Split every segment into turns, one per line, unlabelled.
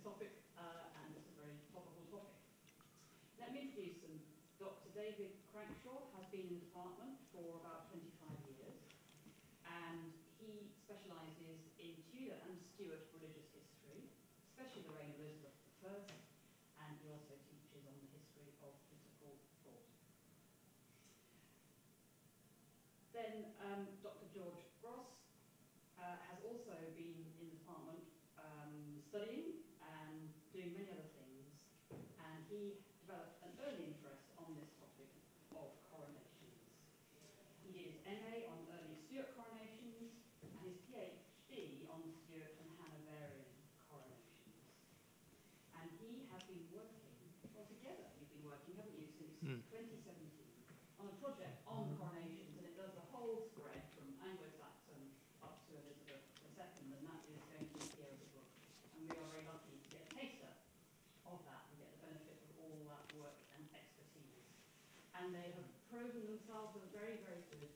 experts on this topic, uh, and it's a very topical topic. Let me introduce them. Dr. David Crankshaw has been in the department for about 25 years, and he specialises in Tudor and Stuart religious history, especially the reign of Elizabeth I, and he also teaches on the history of political thought. Then um, Dr. George Gross uh, has also been in the department um, studying and doing many other things, and he developed an early interest on this topic of coronations. He did his MA on early Stuart coronations and his PhD on Stuart and Hanoverian coronations. And he has been working, well together you've been working, haven't you, since
Mm.
2017 on a project on coronations, and it does the whole spread from Anglo-Saxon up to Elizabeth II, and that is going to be here as a book. And we are very lucky to get a taster of that and get the benefit of all that work and expertise. And they have proven themselves a very, very good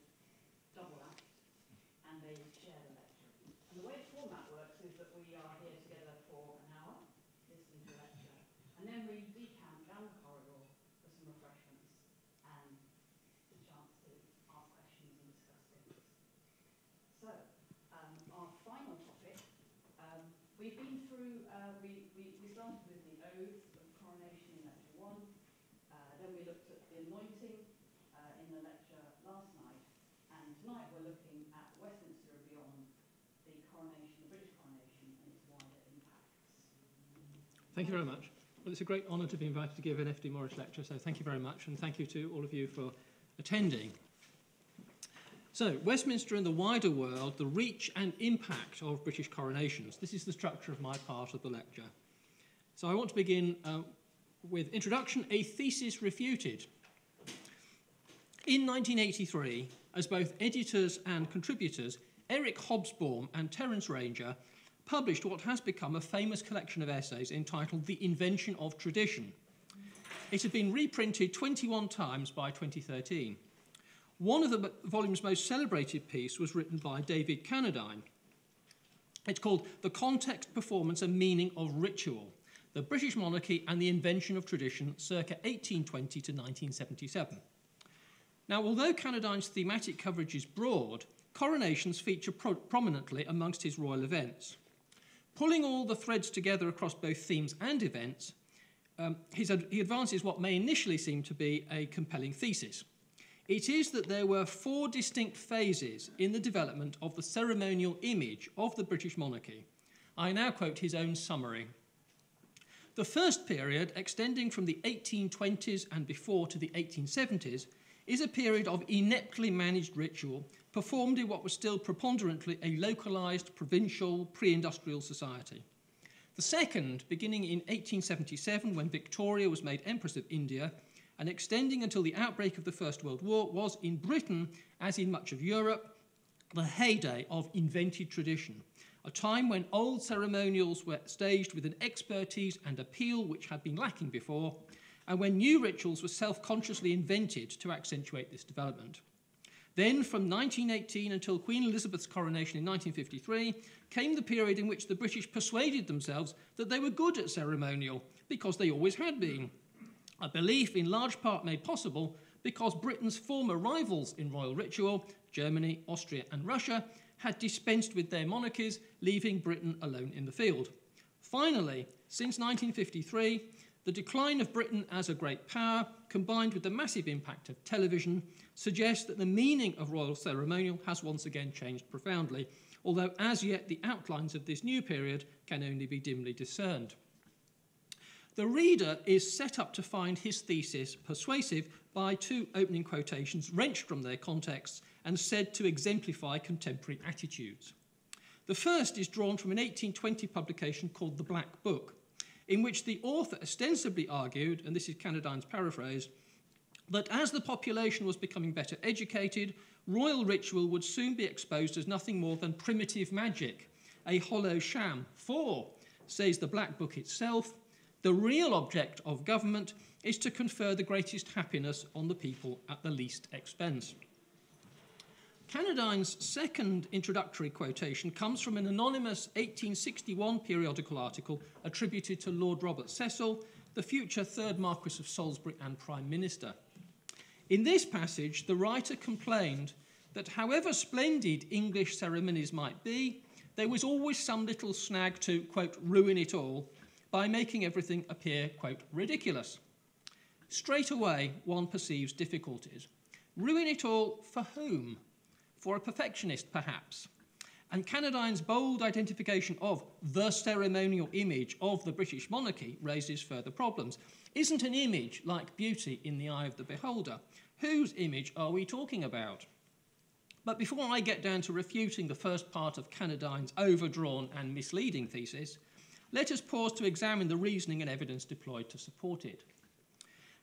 double act, and they share the lecture. And the way the format works is that we are here together for an hour, listening to the lecture, and then we decamp down the corridor for some refreshments and the chance to ask questions and discuss things. So, um, our final topic, um, we've been through, uh, we, we, we started with the oath of coronation in lecture one, uh, then we looked at the anointing uh, in the lecture last night, and tonight we're looking at Westminster and beyond, the coronation, the British coronation and its wider impacts.
Thank you very much. Well, it's a great honour to be invited to give an FD Maurice lecture, so thank you very much, and thank you to all of you for attending. So, Westminster and the wider world, the reach and impact of British coronations. This is the structure of my part of the lecture. So, I want to begin uh, with introduction, a thesis refuted. In 1983, as both editors and contributors, Eric Hobsbawm and Terence Ranger published what has become a famous collection of essays entitled The Invention of Tradition. It had been reprinted 21 times by 2013. One of the volume's most celebrated piece was written by David Cannadine. It's called The Context, Performance and Meaning of Ritual, the British Monarchy and the Invention of Tradition, circa 1820 to 1977. Now, although Cannadine's thematic coverage is broad, coronations feature pro- prominently amongst his royal events. Pulling all the threads together across both themes and events, um, he advances what may initially seem to be a compelling thesis. It is that there were four distinct phases in the development of the ceremonial image of the British monarchy. I now quote his own summary. The first period, extending from the 1820s and before to the 1870s, is a period of ineptly managed ritual performed in what was still preponderantly a localized, provincial, pre industrial society. The second, beginning in 1877 when Victoria was made Empress of India, and extending until the outbreak of the First World War, was in Britain, as in much of Europe, the heyday of invented tradition, a time when old ceremonials were staged with an expertise and appeal which had been lacking before, and when new rituals were self consciously invented to accentuate this development. Then, from 1918 until Queen Elizabeth's coronation in 1953, came the period in which the British persuaded themselves that they were good at ceremonial, because they always had been. A belief in large part made possible because Britain's former rivals in royal ritual, Germany, Austria, and Russia, had dispensed with their monarchies, leaving Britain alone in the field. Finally, since 1953, the decline of Britain as a great power, combined with the massive impact of television, suggests that the meaning of royal ceremonial has once again changed profoundly, although as yet the outlines of this new period can only be dimly discerned. The reader is set up to find his thesis persuasive by two opening quotations wrenched from their contexts and said to exemplify contemporary attitudes. The first is drawn from an 1820 publication called The Black Book, in which the author ostensibly argued, and this is Cannadine's paraphrase, that as the population was becoming better educated, royal ritual would soon be exposed as nothing more than primitive magic, a hollow sham. For, says the Black Book itself, the real object of government is to confer the greatest happiness on the people at the least expense. Cannadine's second introductory quotation comes from an anonymous 1861 periodical article attributed to Lord Robert Cecil, the future third Marquis of Salisbury and Prime Minister. In this passage, the writer complained that however splendid English ceremonies might be, there was always some little snag to, quote, ruin it all by making everything appear, quote, ridiculous. Straight away, one perceives difficulties. Ruin it all for whom? For a perfectionist, perhaps. And Cannadine's bold identification of the ceremonial image of the British monarchy raises further problems. Isn't an image like beauty in the eye of the beholder? Whose image are we talking about? But before I get down to refuting the first part of Cannadine's overdrawn and misleading thesis, let us pause to examine the reasoning and evidence deployed to support it.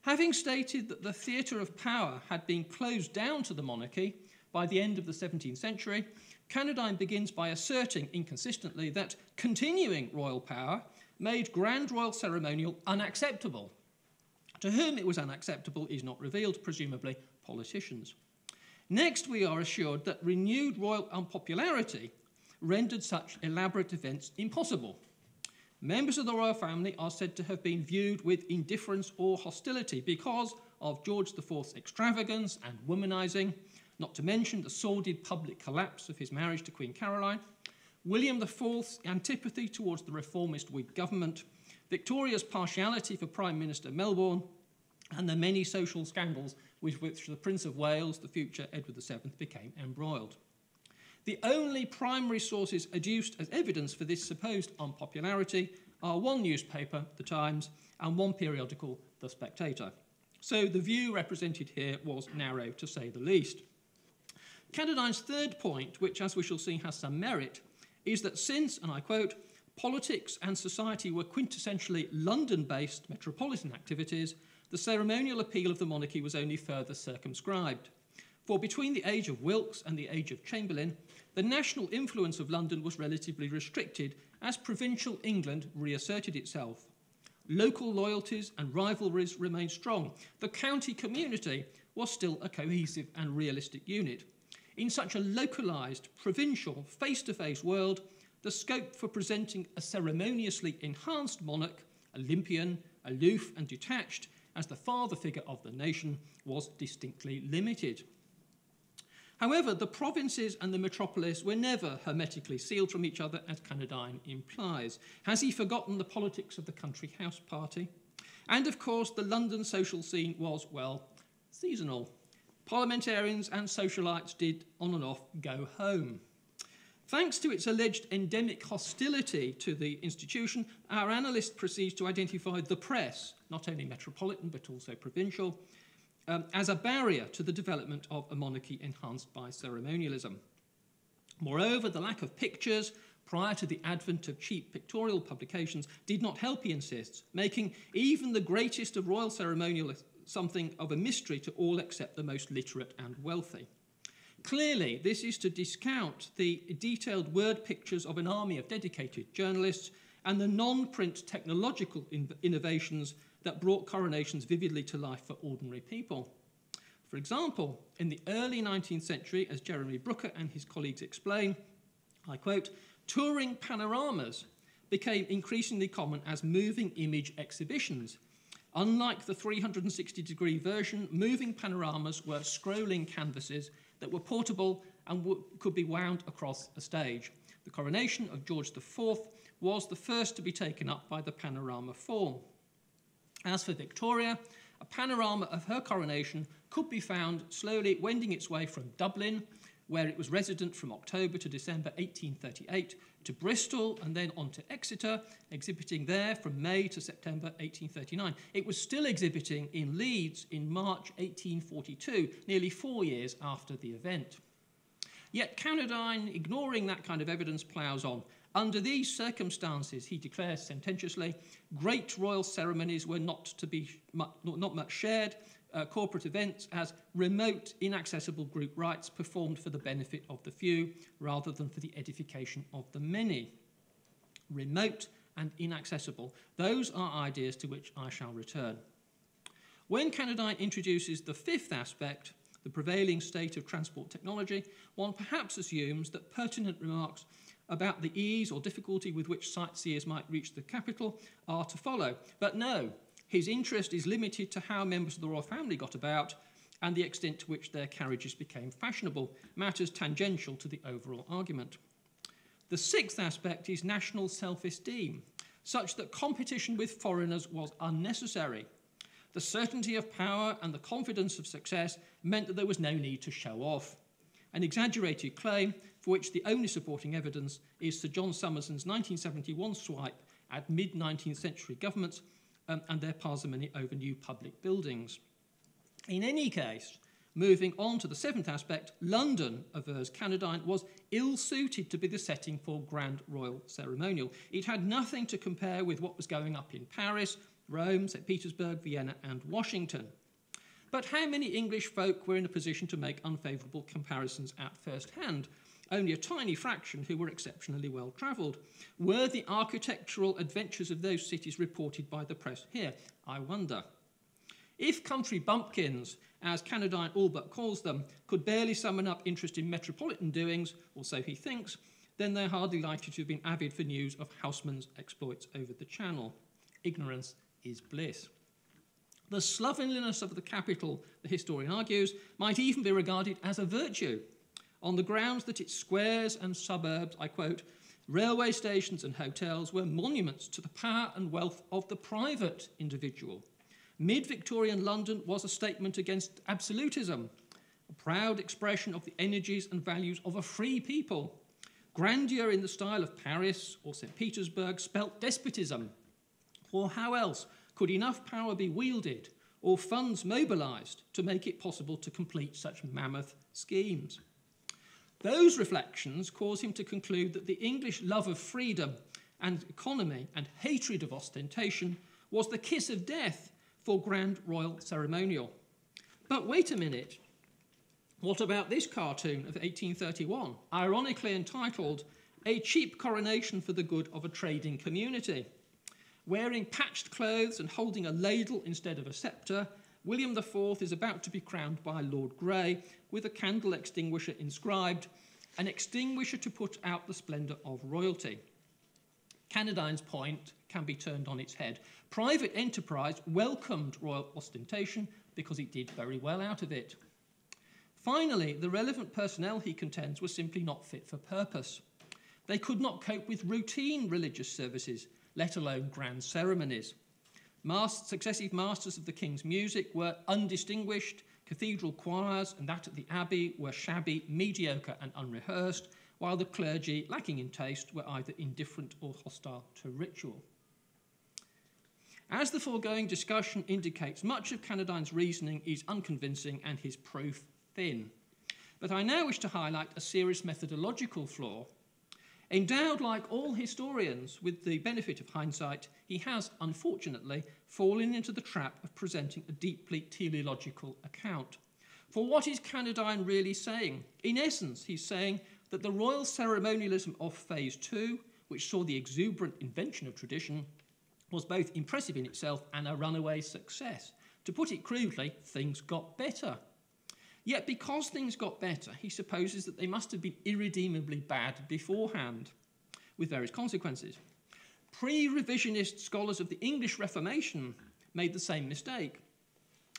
Having stated that the theatre of power had been closed down to the monarchy by the end of the 17th century, Cannadine begins by asserting inconsistently that continuing royal power made grand royal ceremonial unacceptable. To whom it was unacceptable is not revealed, presumably politicians. Next, we are assured that renewed royal unpopularity rendered such elaborate events impossible. Members of the royal family are said to have been viewed with indifference or hostility because of George IV's extravagance and womanizing, not to mention the sordid public collapse of his marriage to Queen Caroline, William IV's antipathy towards the reformist Whig government, Victoria's partiality for Prime Minister Melbourne, and the many social scandals with which the Prince of Wales, the future Edward VII, became embroiled. The only primary sources adduced as evidence for this supposed unpopularity are one newspaper, The Times, and one periodical, The Spectator. So the view represented here was narrow, to say the least. Cannadine's third point, which, as we shall see, has some merit, is that since, and I quote, politics and society were quintessentially London based metropolitan activities, the ceremonial appeal of the monarchy was only further circumscribed. For between the age of Wilkes and the age of Chamberlain, the national influence of London was relatively restricted as provincial England reasserted itself. Local loyalties and rivalries remained strong. The county community was still a cohesive and realistic unit. In such a localised, provincial, face to face world, the scope for presenting a ceremoniously enhanced monarch, Olympian, aloof, and detached, as the father figure of the nation was distinctly limited. However, the provinces and the metropolis were never hermetically sealed from each other, as Cannadine implies. Has he forgotten the politics of the country house party? And of course, the London social scene was, well, seasonal. Parliamentarians and socialites did, on and off, go home. Thanks to its alleged endemic hostility to the institution, our analyst proceeds to identify the press, not only metropolitan but also provincial, um, as a barrier to the development of a monarchy enhanced by ceremonialism. Moreover, the lack of pictures prior to the advent of cheap pictorial publications did not help, he insists, making even the greatest of royal ceremonialists something of a mystery to all except the most literate and wealthy. Clearly, this is to discount the detailed word pictures of an army of dedicated journalists and the non print technological in innovations that brought coronations vividly to life for ordinary people. For example, in the early 19th century, as Jeremy Brooker and his colleagues explain, I quote, touring panoramas became increasingly common as moving image exhibitions. Unlike the 360 degree version, moving panoramas were scrolling canvases that were portable and could be wound across a stage. The coronation of George IV was the first to be taken up by the panorama form. As for Victoria, a panorama of her coronation could be found slowly wending its way from Dublin, where it was resident from October to December 1838, to Bristol and then on to Exeter, exhibiting there from May to September 1839. It was still exhibiting in Leeds in March 1842, nearly four years after the event. Yet Cannadine, ignoring that kind of evidence, ploughs on. Under these circumstances, he declares sententiously, great royal ceremonies were not to be not much shared uh, corporate events as remote, inaccessible group rites performed for the benefit of the few rather than for the edification of the many. Remote and inaccessible, those are ideas to which I shall return. When Cannadine introduces the fifth aspect, the prevailing state of transport technology, one perhaps assumes that pertinent remarks about the ease or difficulty with which sightseers might reach the capital are to follow. But no, his interest is limited to how members of the royal family got about and the extent to which their carriages became fashionable, matters tangential to the overall argument. The sixth aspect is national self esteem, such that competition with foreigners was unnecessary. The certainty of power and the confidence of success meant that there was no need to show off. An exaggerated claim for which the only supporting evidence is Sir John Summerson's 1971 swipe at mid 19th century governments um, and their parsimony over new public buildings. In any case, moving on to the seventh aspect, London, avers Cannadine, was ill suited to be the setting for grand royal ceremonial. It had nothing to compare with what was going up in Paris, Rome, St. Petersburg, Vienna, and Washington. But how many English folk were in a position to make unfavourable comparisons at first hand? Only a tiny fraction who were exceptionally well travelled. Were the architectural adventures of those cities reported by the press here? I wonder. If country bumpkins, as Cannadine all but calls them, could barely summon up interest in metropolitan doings, or so he thinks, then they're hardly likely to have been avid for news of Haussmann's exploits over the Channel. Ignorance is bliss. The slovenliness of the capital, the historian argues, might even be regarded as a virtue on the grounds that its squares and suburbs, I quote, railway stations and hotels were monuments to the power and wealth of the private individual. Mid Victorian London was a statement against absolutism, a proud expression of the energies and values of a free people. Grandeur in the style of Paris or St. Petersburg spelt despotism. For how else could enough power be wielded or funds mobilised to make it possible to complete such mammoth schemes? Those reflections cause him to conclude that the English love of freedom and economy and hatred of ostentation was the kiss of death for grand royal ceremonial. But wait a minute. What about this cartoon of 1831, ironically entitled A Cheap Coronation for the Good of a Trading Community? Wearing patched clothes and holding a ladle instead of a sceptre, William IV is about to be crowned by Lord Grey with a candle extinguisher inscribed, an extinguisher to put out the splendour of royalty. Cannadine's point can be turned on its head. Private enterprise welcomed royal ostentation because it did very well out of it. Finally, the relevant personnel, he contends, were simply not fit for purpose. They could not cope with routine religious services, let alone grand ceremonies. Successive masters of the king's music were undistinguished, cathedral choirs and that at the abbey were shabby, mediocre, and unrehearsed, while the clergy, lacking in taste, were either indifferent or hostile to ritual. As the foregoing discussion indicates, much of Cannadine's reasoning is unconvincing and his proof thin. But I now wish to highlight a serious methodological flaw Endowed, like all historians, with the benefit of hindsight, he has, unfortunately, fallen into the trap of presenting a deeply teleological account. For what is Cannadine really saying? In essence, he's saying that the royal ceremonialism of Phase 2, which saw the exuberant invention of tradition, was both impressive in itself and a runaway success. To put it crudely, things got better. Yet, because things got better, he supposes that they must have been irredeemably bad beforehand, with various consequences. Pre revisionist scholars of the English Reformation made the same mistake.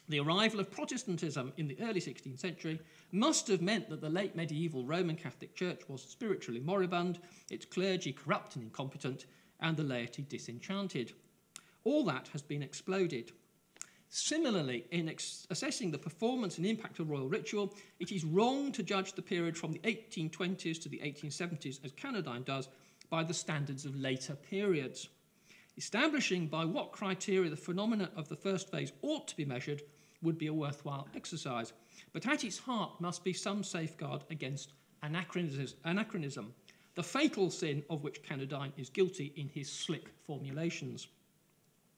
The arrival of Protestantism in the early 16th century must have meant that the late medieval Roman Catholic Church was spiritually moribund, its clergy corrupt and incompetent, and the laity disenchanted. All that has been exploded. Similarly, in assessing the performance and impact of royal ritual, it is wrong to judge the period from the 1820s to the 1870s, as Cannadine does, by the standards of later periods. Establishing by what criteria the phenomena of the first phase ought to be measured would be a worthwhile exercise, but at its heart must be some safeguard against anachronism, the fatal sin of which Cannadine is guilty in his slick formulations.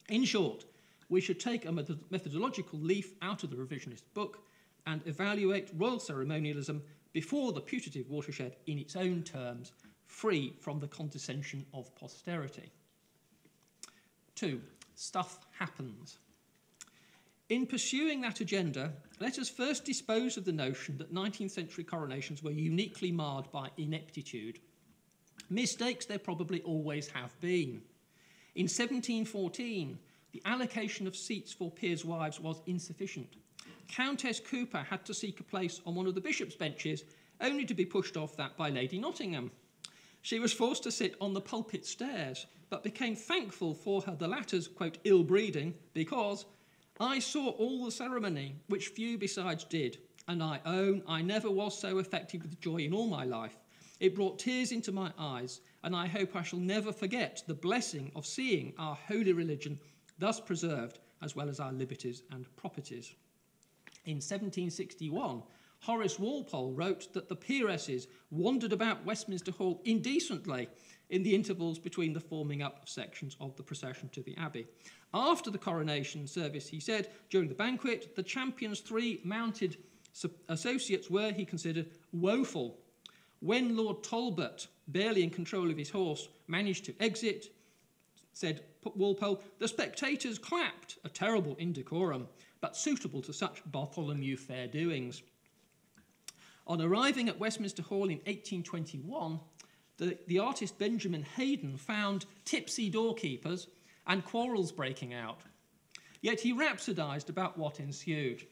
In short, we should take a methodological leaf out of the revisionist book and evaluate royal ceremonialism before the putative watershed in its own terms, free from the condescension of posterity. Two, stuff happens. In pursuing that agenda, let us first dispose of the notion that 19th century coronations were uniquely marred by ineptitude. Mistakes there probably always have been. In 1714, the allocation of seats for peers' wives was insufficient. Countess Cowper had to seek a place on one of the bishop's benches, only to be pushed off that by Lady Nottingham. She was forced to sit on the pulpit stairs, but became thankful for her the latter's, quote, ill breeding, because I saw all the ceremony, which few besides did, and I own I never was so affected with joy in all my life. It brought tears into my eyes, and I hope I shall never forget the blessing of seeing our holy religion thus preserved, as well as our liberties and properties. In 1761, Horace Walpole wrote that the peeresses wandered about Westminster Hall indecently in the intervals between the forming up of sections of the procession to the Abbey. After the coronation service, he said, during the banquet, the champion's three mounted associates were, he considered, woeful. When Lord Talbot, barely in control of his horse, managed to exit, said Walpole, the spectators clapped, a terrible indecorum, but suitable to such Bartholomew fair doings. On arriving at Westminster Hall in 1821, the, the artist Benjamin Haydon found tipsy doorkeepers and quarrels breaking out. Yet he rhapsodized about what ensued.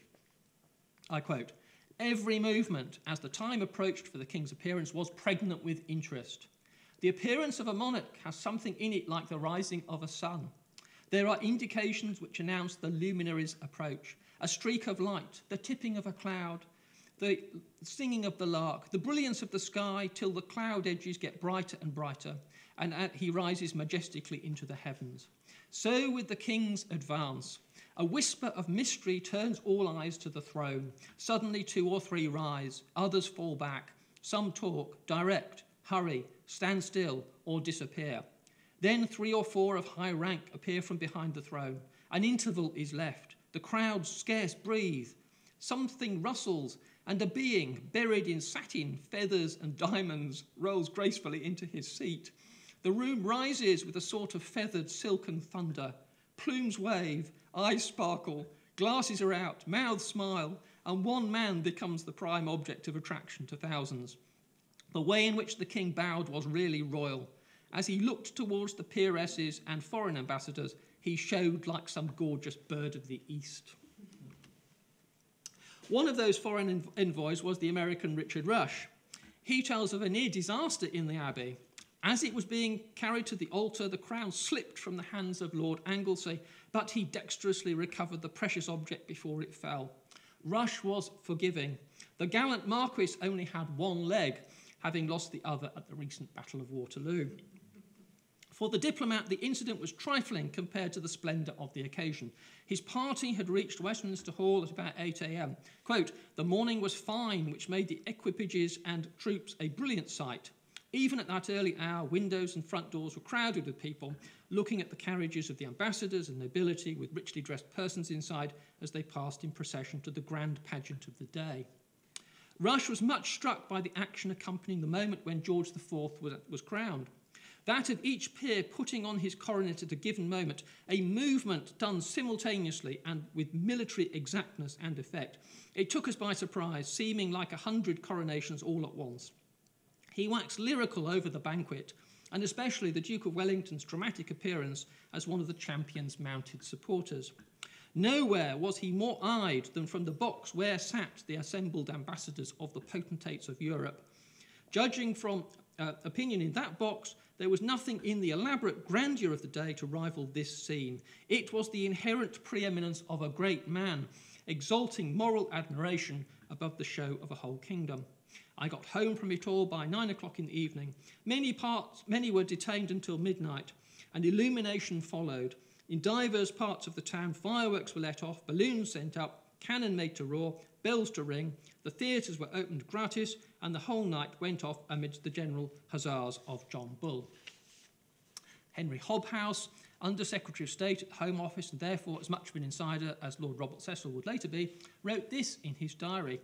I quote Every movement, as the time approached for the king's appearance, was pregnant with interest. The appearance of a monarch has something in it like the rising of a sun. There are indications which announce the luminary's approach a streak of light, the tipping of a cloud, the singing of the lark, the brilliance of the sky till the cloud edges get brighter and brighter, and he rises majestically into the heavens. So with the king's advance. A whisper of mystery turns all eyes to the throne. Suddenly, two or three rise, others fall back. Some talk, direct, hurry, stand still, or disappear. Then three or four of high rank appear from behind the throne. An interval is left. The crowd scarce breathe. Something rustles, and a being buried in satin, feathers, and diamonds rolls gracefully into his seat. The room rises with a sort of feathered silken thunder. Plumes wave, eyes sparkle, glasses are out, mouths smile, and one man becomes the prime object of attraction to thousands. The way in which the king bowed was really royal. As he looked towards the peeresses and foreign ambassadors, he showed like some gorgeous bird of the east. One of those foreign envoys was the American Richard Rush. He tells of a near disaster in the Abbey. As it was being carried to the altar, the crown slipped from the hands of Lord Anglesey, but he dexterously recovered the precious object before it fell. Rush was forgiving. The gallant Marquis only had one leg, having lost the other at the recent Battle of Waterloo. For the diplomat, the incident was trifling compared to the splendour of the occasion. His party had reached Westminster Hall at about 8 a.m. Quote, the morning was fine, which made the equipages and troops a brilliant sight. Even at that early hour, windows and front doors were crowded with people, looking at the carriages of the ambassadors and nobility with richly dressed persons inside as they passed in procession to the grand pageant of the day. Rush was much struck by the action accompanying the moment when George IV was, was crowned. That of each peer putting on his coronet at a given moment, a movement done simultaneously and with military exactness and effect. It took us by surprise, seeming like a hundred coronations all at once. He waxed lyrical over the banquet, and especially the Duke of Wellington's dramatic appearance as one of the champion's mounted supporters. Nowhere was he more eyed than from the box where sat the assembled ambassadors of the potentates of Europe. Judging from uh, opinion in that box, there was nothing in the elaborate grandeur of the day to rival this scene. It was the inherent preeminence of a great man, exalting moral admiration above the show of a whole kingdom. I got home from it all by nine o'clock in the evening. Many parts, many were detained until midnight, and illumination followed. In divers parts of the town, fireworks were let off, balloons sent up, cannon made to roar, bells to ring, the theatres were opened gratis, and the whole night went off amidst the general huzzas of John Bull. Henry Hobhouse, Under Secretary of State at the Home Office, and therefore as much of an insider as Lord Robert Cecil would later be, wrote this in his diary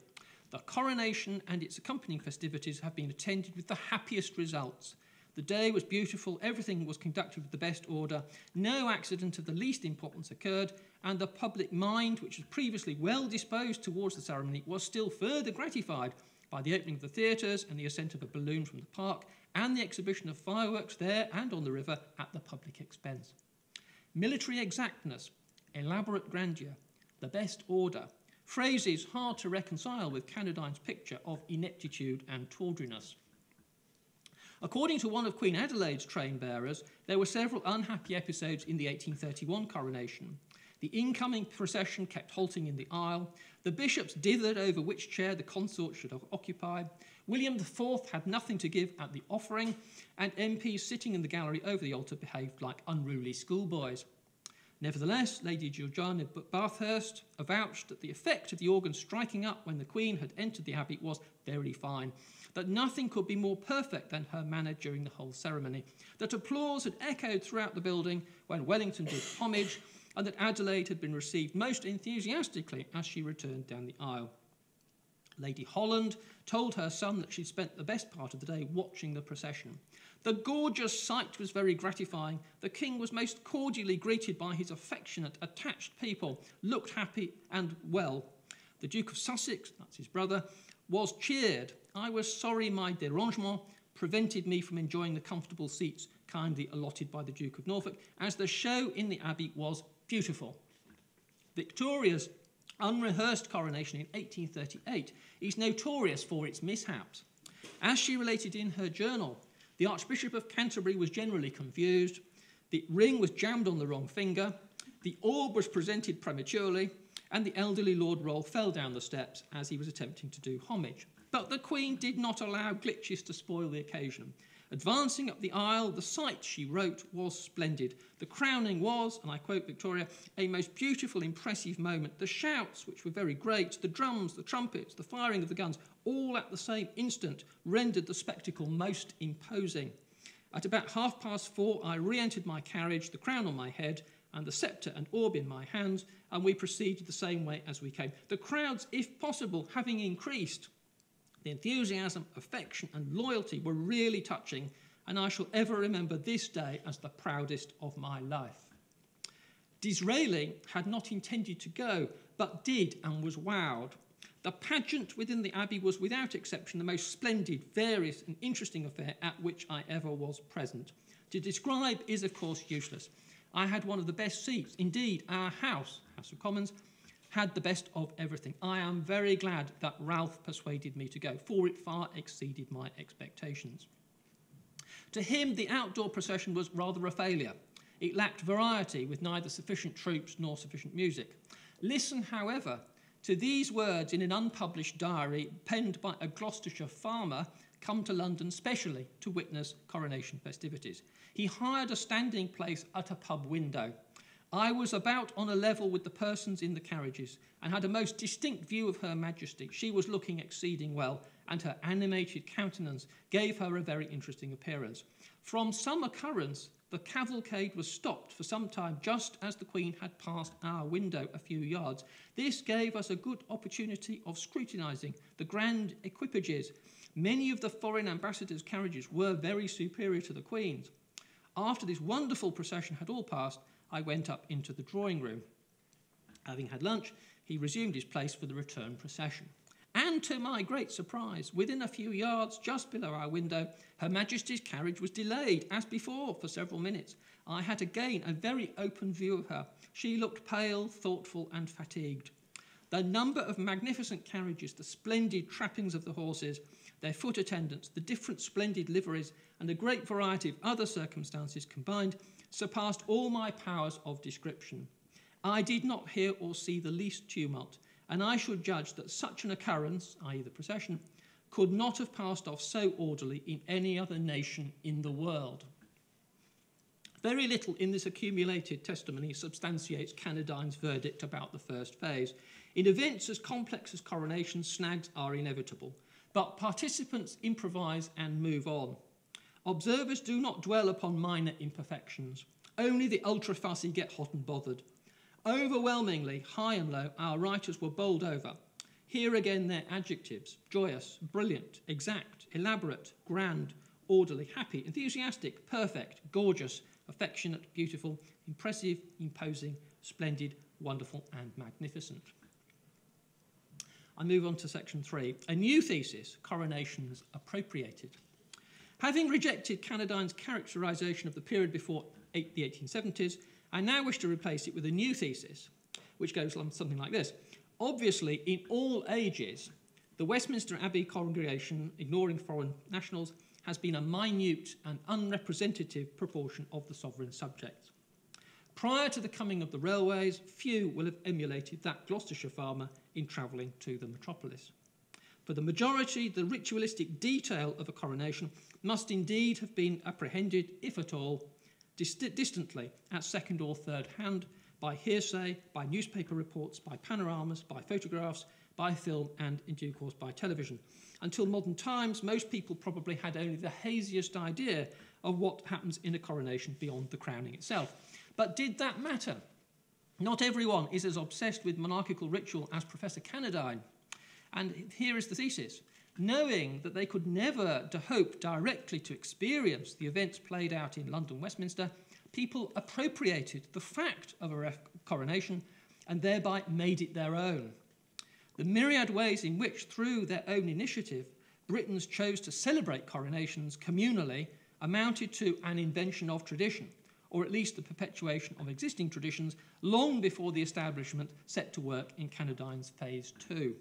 The coronation and its accompanying festivities have been attended with the happiest results. The day was beautiful, everything was conducted with the best order, no accident of the least importance occurred, and the public mind, which was previously well disposed towards the ceremony, was still further gratified by the opening of the theatres and the ascent of a balloon from the park, and the exhibition of fireworks there and on the river at the public expense. Military exactness, elaborate grandeur, the best order, phrases hard to reconcile with Cannadine's picture of ineptitude and tawdriness. According to one of Queen Adelaide's train bearers, there were several unhappy episodes in the 1831 coronation. The incoming procession kept halting in the aisle. The bishops dithered over which chair the consort should occupy. William IV had nothing to give at the offering, and MPs sitting in the gallery over the altar behaved like unruly schoolboys. Nevertheless, Lady Georgiana Bathurst avouched that the effect of the organ striking up when the Queen had entered the Abbey was very fine, that nothing could be more perfect than her manner during the whole ceremony, that applause had echoed throughout the building when Wellington did homage, and that Adelaide had been received most enthusiastically as she returned down the aisle. Lady Holland told her son that she spent the best part of the day watching the procession. The gorgeous sight was very gratifying. The king was most cordially greeted by his affectionate, attached people, looked happy and well. The Duke of Sussex, that's his brother, was cheered. I was sorry my derangement prevented me from enjoying the comfortable seats kindly allotted by the Duke of Norfolk, as the show in the Abbey was beautiful. Victoria's unrehearsed coronation in 1838 is notorious for its mishaps. As she related in her journal, the Archbishop of Canterbury was generally confused, the ring was jammed on the wrong finger, the orb was presented prematurely, and the elderly Lord Rolle fell down the steps as he was attempting to do homage. But the Queen did not allow glitches to spoil the occasion. Advancing up the aisle, the sight, she wrote, was splendid. The crowning was, and I quote Victoria, a most beautiful, impressive moment. The shouts, which were very great, the drums, the trumpets, the firing of the guns, all at the same instant, rendered the spectacle most imposing. At about half past four, I re entered my carriage, the crown on my head, and the sceptre and orb in my hands, and we proceeded the same way as we came. The crowds, if possible, having increased, the enthusiasm, affection, and loyalty were really touching, and I shall ever remember this day as the proudest of my life. Disraeli had not intended to go, but did and was wowed. The pageant within the Abbey was without exception the most splendid, various, and interesting affair at which I ever was present. To describe is, of course, useless. I had one of the best seats. Indeed, our House, House of Commons, had the best of everything. I am very glad that Ralph persuaded me to go, for it far exceeded my expectations. To him, the outdoor procession was rather a failure. It lacked variety, with neither sufficient troops nor sufficient music. Listen, however, to these words in an unpublished diary penned by a Gloucestershire farmer come to London specially to witness coronation festivities. He hired a standing place at a pub window. I was about on a level with the persons in the carriages and had a most distinct view of Her Majesty. She was looking exceeding well, and her animated countenance gave her a very interesting appearance. From some occurrence, the cavalcade was stopped for some time just as the Queen had passed our window a few yards. This gave us a good opportunity of scrutinising the grand equipages. Many of the foreign ambassadors' carriages were very superior to the Queen's. After this wonderful procession had all passed, I went up into the drawing room. Having had lunch, he resumed his place for the return procession. And to my great surprise, within a few yards just below our window, Her Majesty's carriage was delayed, as before, for several minutes. I had again a very open view of her. She looked pale, thoughtful, and fatigued. The number of magnificent carriages, the splendid trappings of the horses, their foot attendants, the different splendid liveries, and a great variety of other circumstances combined surpassed all my powers of description. I did not hear or see the least tumult, and I should judge that such an occurrence, i.e., the procession, could not have passed off so orderly in any other nation in the world. Very little in this accumulated testimony substantiates Cannadine's verdict about the first phase. In events as complex as coronation, snags are inevitable, but participants improvise and move on. Observers do not dwell upon minor imperfections. Only the ultra fussy get hot and bothered. Overwhelmingly, high and low, our writers were bowled over. Here again their adjectives joyous, brilliant, exact, elaborate, grand, orderly, happy, enthusiastic, perfect, gorgeous, affectionate, beautiful, impressive, imposing, splendid, wonderful, and magnificent. I move on to section three. A new thesis, coronations appropriated. Having rejected Cannadine's characterization of the period before the 1870s, I now wish to replace it with a new thesis, which goes something like this. Obviously, in all ages, the Westminster Abbey congregation, ignoring foreign nationals, has been a minute and unrepresentative proportion of the sovereign subjects. Prior to the coming of the railways, few will have emulated that Gloucestershire farmer in travelling to the metropolis. For the majority, the ritualistic detail of a coronation must indeed have been apprehended, if at all, dist- distantly, at second or third hand, by hearsay, by newspaper reports, by panoramas, by photographs, by film, and in due course by television. Until modern times, most people probably had only the haziest idea of what happens in a coronation beyond the crowning itself. But did that matter? Not everyone is as obsessed with monarchical ritual as Professor Cannadine. And here is the thesis. Knowing that they could never hope directly to experience the events played out in London, Westminster, people appropriated the fact of a coronation and thereby made it their own. The myriad ways in which, through their own initiative, Britons chose to celebrate coronations communally amounted to an invention of tradition or at least the perpetuation of existing traditions, long before the establishment set to work in Cannadine's Phase 2.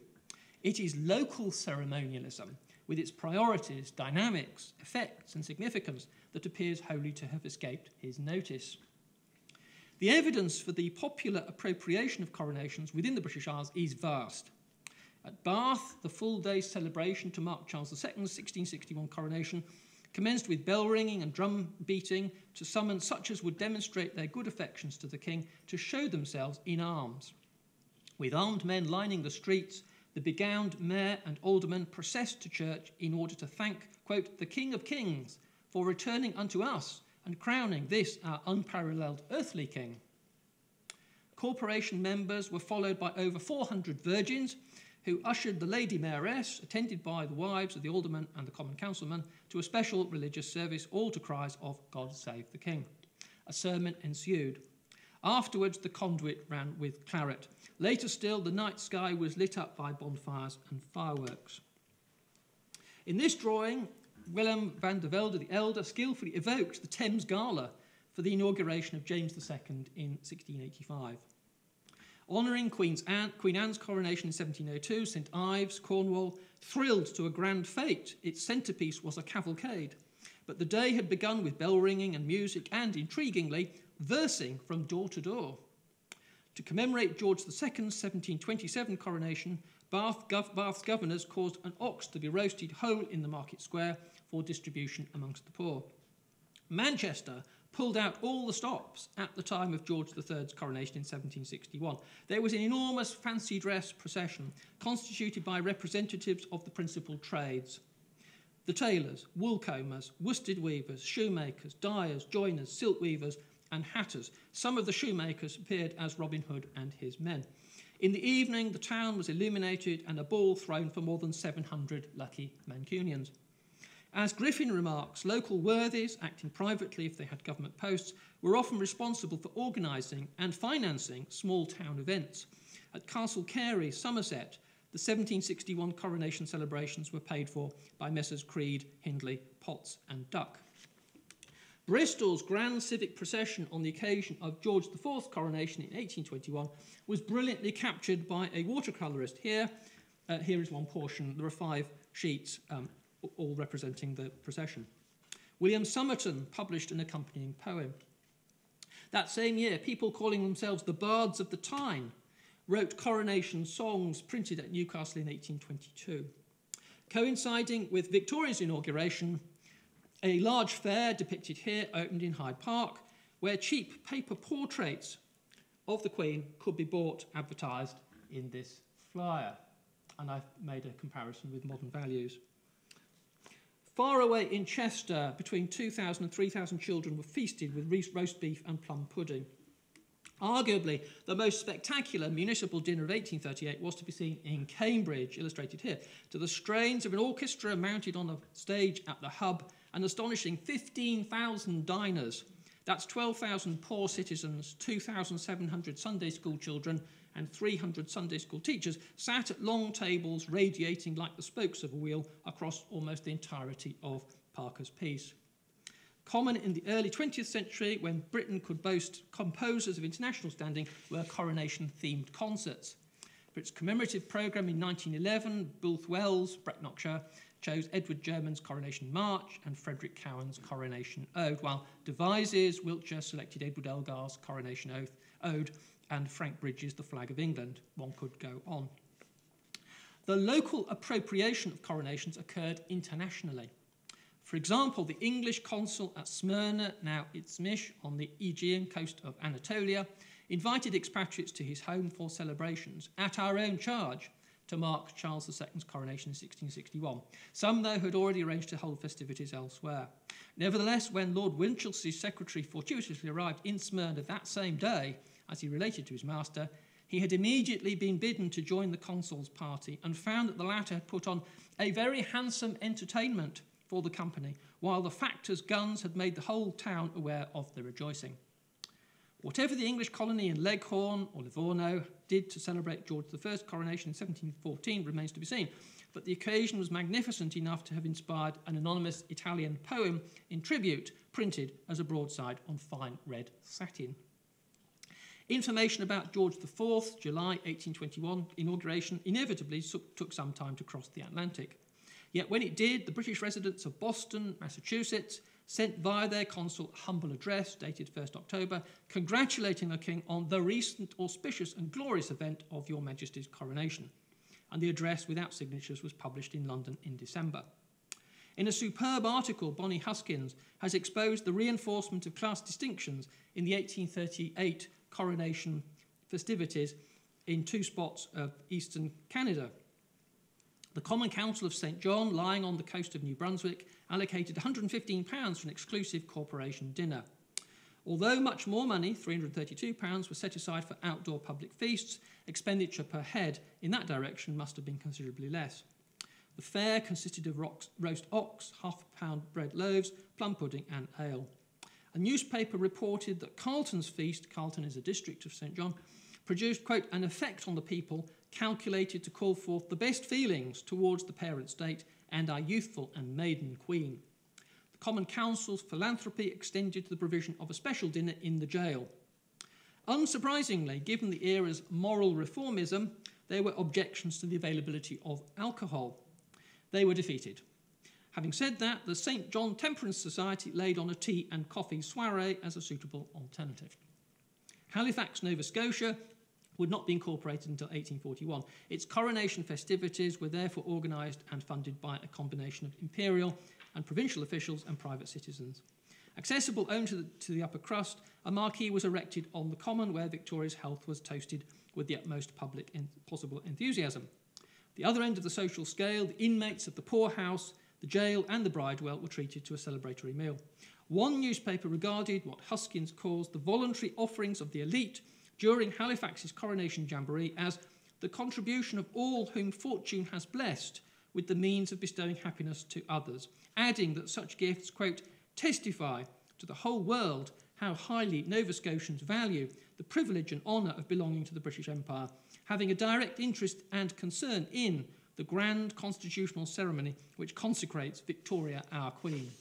It is local ceremonialism, with its priorities, dynamics, effects, and significance, that appears wholly to have escaped his notice. The evidence for the popular appropriation of coronations within the British Isles is vast. At Bath, the full day celebration to mark Charles II's 1661 coronation commenced with bell ringing and drum beating to summon such as would demonstrate their good affections to the king to show themselves in arms. With armed men lining the streets, the begowned mayor and aldermen processed to church in order to thank, quote, the King of Kings for returning unto us and crowning this our unparalleled earthly king. Corporation members were followed by over 400 virgins who ushered the Lady Mayoress, attended by the wives of the aldermen and the common councilmen, to a special religious service, all to cries of God save the King. A sermon ensued. Afterwards, the conduit ran with claret. Later still, the night sky was lit up by bonfires and fireworks. In this drawing, Willem van der Velde the Elder skillfully evokes the Thames Gala for the inauguration of James II in 1685. Honouring Queen's Anne, Queen Anne's coronation in 1702, St Ives, Cornwall, thrilled to a grand fete. Its centrepiece was a cavalcade. But the day had begun with bell ringing and music and, intriguingly, versing from door to door. To commemorate George II's 1727 coronation, Bath, Gov- Bath's governors caused an ox to be roasted whole in the market square for distribution amongst the poor. Manchester pulled out all the stops at the time of George III's coronation in 1761. There was an enormous fancy dress procession constituted by representatives of the principal trades. The tailors, woolcombers, worsted weavers, shoemakers, dyers, joiners, silk weavers, and hatters. Some of the shoemakers appeared as Robin Hood and his men. In the evening, the town was illuminated and a ball thrown for more than 700 lucky Mancunians. As Griffin remarks, local worthies, acting privately if they had government posts, were often responsible for organising and financing small town events. At Castle Cary, Somerset, the 1761 coronation celebrations were paid for by Messrs. Creed, Hindley, Potts, and Duck. Bristol's grand civic procession on the occasion of George IV's coronation in 1821 was brilliantly captured by a watercolourist. Here, uh, here is one portion. There are five sheets um, all representing the procession. William Somerton published an accompanying poem. That same year, people calling themselves the Bards of the Tyne wrote coronation songs printed at Newcastle in 1822. Coinciding with Victoria's inauguration, a large fair depicted here opened in Hyde Park, where cheap paper portraits of the Queen could be bought advertised in this flyer. And I've made a comparison with modern values. Far away in Chester, between 2,000 and 3,000 children were feasted with roast beef and plum pudding. Arguably, the most spectacular municipal dinner of 1838 was to be seen in Cambridge, illustrated here, to the strains of an orchestra mounted on a stage at the hub, an astonishing 15,000 diners. That's 12,000 poor citizens, 2,700 Sunday school children, and 300 Sunday school teachers sat at long tables radiating like the spokes of a wheel across almost the entirety of Parker's piece. Common in the early 20th century, when Britain could boast composers of international standing, were coronation themed concerts. For its commemorative programme in 1911, Builth Wells, Brecknockshire, chose Edward German's Coronation March and Frederick Cowen's Coronation Ode, while Devizes, Wiltshire, selected Edward Elgar's Coronation Oath, Ode and Frank Bridges' The Flag of England. One could go on. The local appropriation of coronations occurred internationally. For example, the English consul at Smyrna, now Izmir, on the Aegean coast of Anatolia, invited expatriates to his home for celebrations at our own charge to mark Charles II's coronation in 1661. Some, though, had already arranged to hold festivities elsewhere. Nevertheless, when Lord Winchelsea's secretary fortuitously arrived in Smyrna that same day, as he related to his master, he had immediately been bidden to join the consul's party and found that the latter had put on a very handsome entertainment for the company, while the factors' guns had made the whole town aware of the rejoicing. Whatever the English colony in Leghorn or Livorno did to celebrate George I's coronation in 1714 remains to be seen, but the occasion was magnificent enough to have inspired an anonymous Italian poem in tribute, printed as a broadside on fine red satin. Information about George IV, July 1821 inauguration, inevitably took some time to cross the Atlantic. Yet when it did, the British residents of Boston, Massachusetts, sent via their consul a humble address dated 1st October, congratulating the King on the recent auspicious and glorious event of Your Majesty's coronation. And the address without signatures was published in London in December. In a superb article, Bonnie Huskins has exposed the reinforcement of class distinctions in the 1838 coronation festivities in two spots of eastern Canada. The Common Council of St John, lying on the coast of New Brunswick, allocated £115 for an exclusive corporation dinner. Although much more money, £332, was set aside for outdoor public feasts, expenditure per head in that direction must have been considerably less. The fare consisted of roast ox, half a pound bread loaves, plum pudding, and ale. A newspaper reported that Carlton's feast, Carlton is a district of St John, produced, quote, an effect on the people calculated to call forth the best feelings towards the parent state and our youthful and maiden queen. The Common Council's philanthropy extended to the provision of a special dinner in the jail. Unsurprisingly, given the era's moral reformism, there were objections to the availability of alcohol. They were defeated. Having said that, the St. John Temperance Society laid on a tea and coffee soiree as a suitable alternative. Halifax, Nova Scotia would not be incorporated until 1841. Its coronation festivities were therefore organised and funded by a combination of imperial and provincial officials and private citizens. Accessible only to the, to the upper crust, a marquee was erected on the common where Victoria's health was toasted with the utmost public in, possible enthusiasm. The other end of the social scale, the inmates of the poorhouse, the jail, and the bridewell were treated to a celebratory meal. One newspaper regarded what Huskins calls the voluntary offerings of the elite during Halifax's coronation jamboree as the contribution of all whom fortune has blessed with the means of bestowing happiness to others, adding that such gifts, quote, testify to the whole world how highly Nova Scotians value the privilege and honour of belonging to the British Empire, having a direct interest and concern in the grand constitutional ceremony which consecrates Victoria our Queen.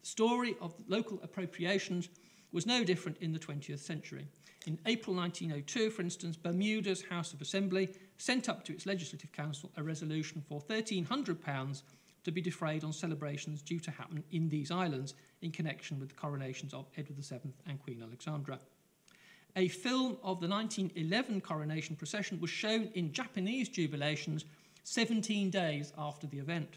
The story of local appropriations was no different in the 20th century. In April 1902, for instance, Bermuda's House of Assembly sent up to its Legislative Council a resolution for £1,300 to be defrayed on celebrations due to happen in these islands in connection with the coronations of Edward VII and Queen Alexandra. A film of the 1911 coronation procession was shown in Japanese jubilations 17 days after the event.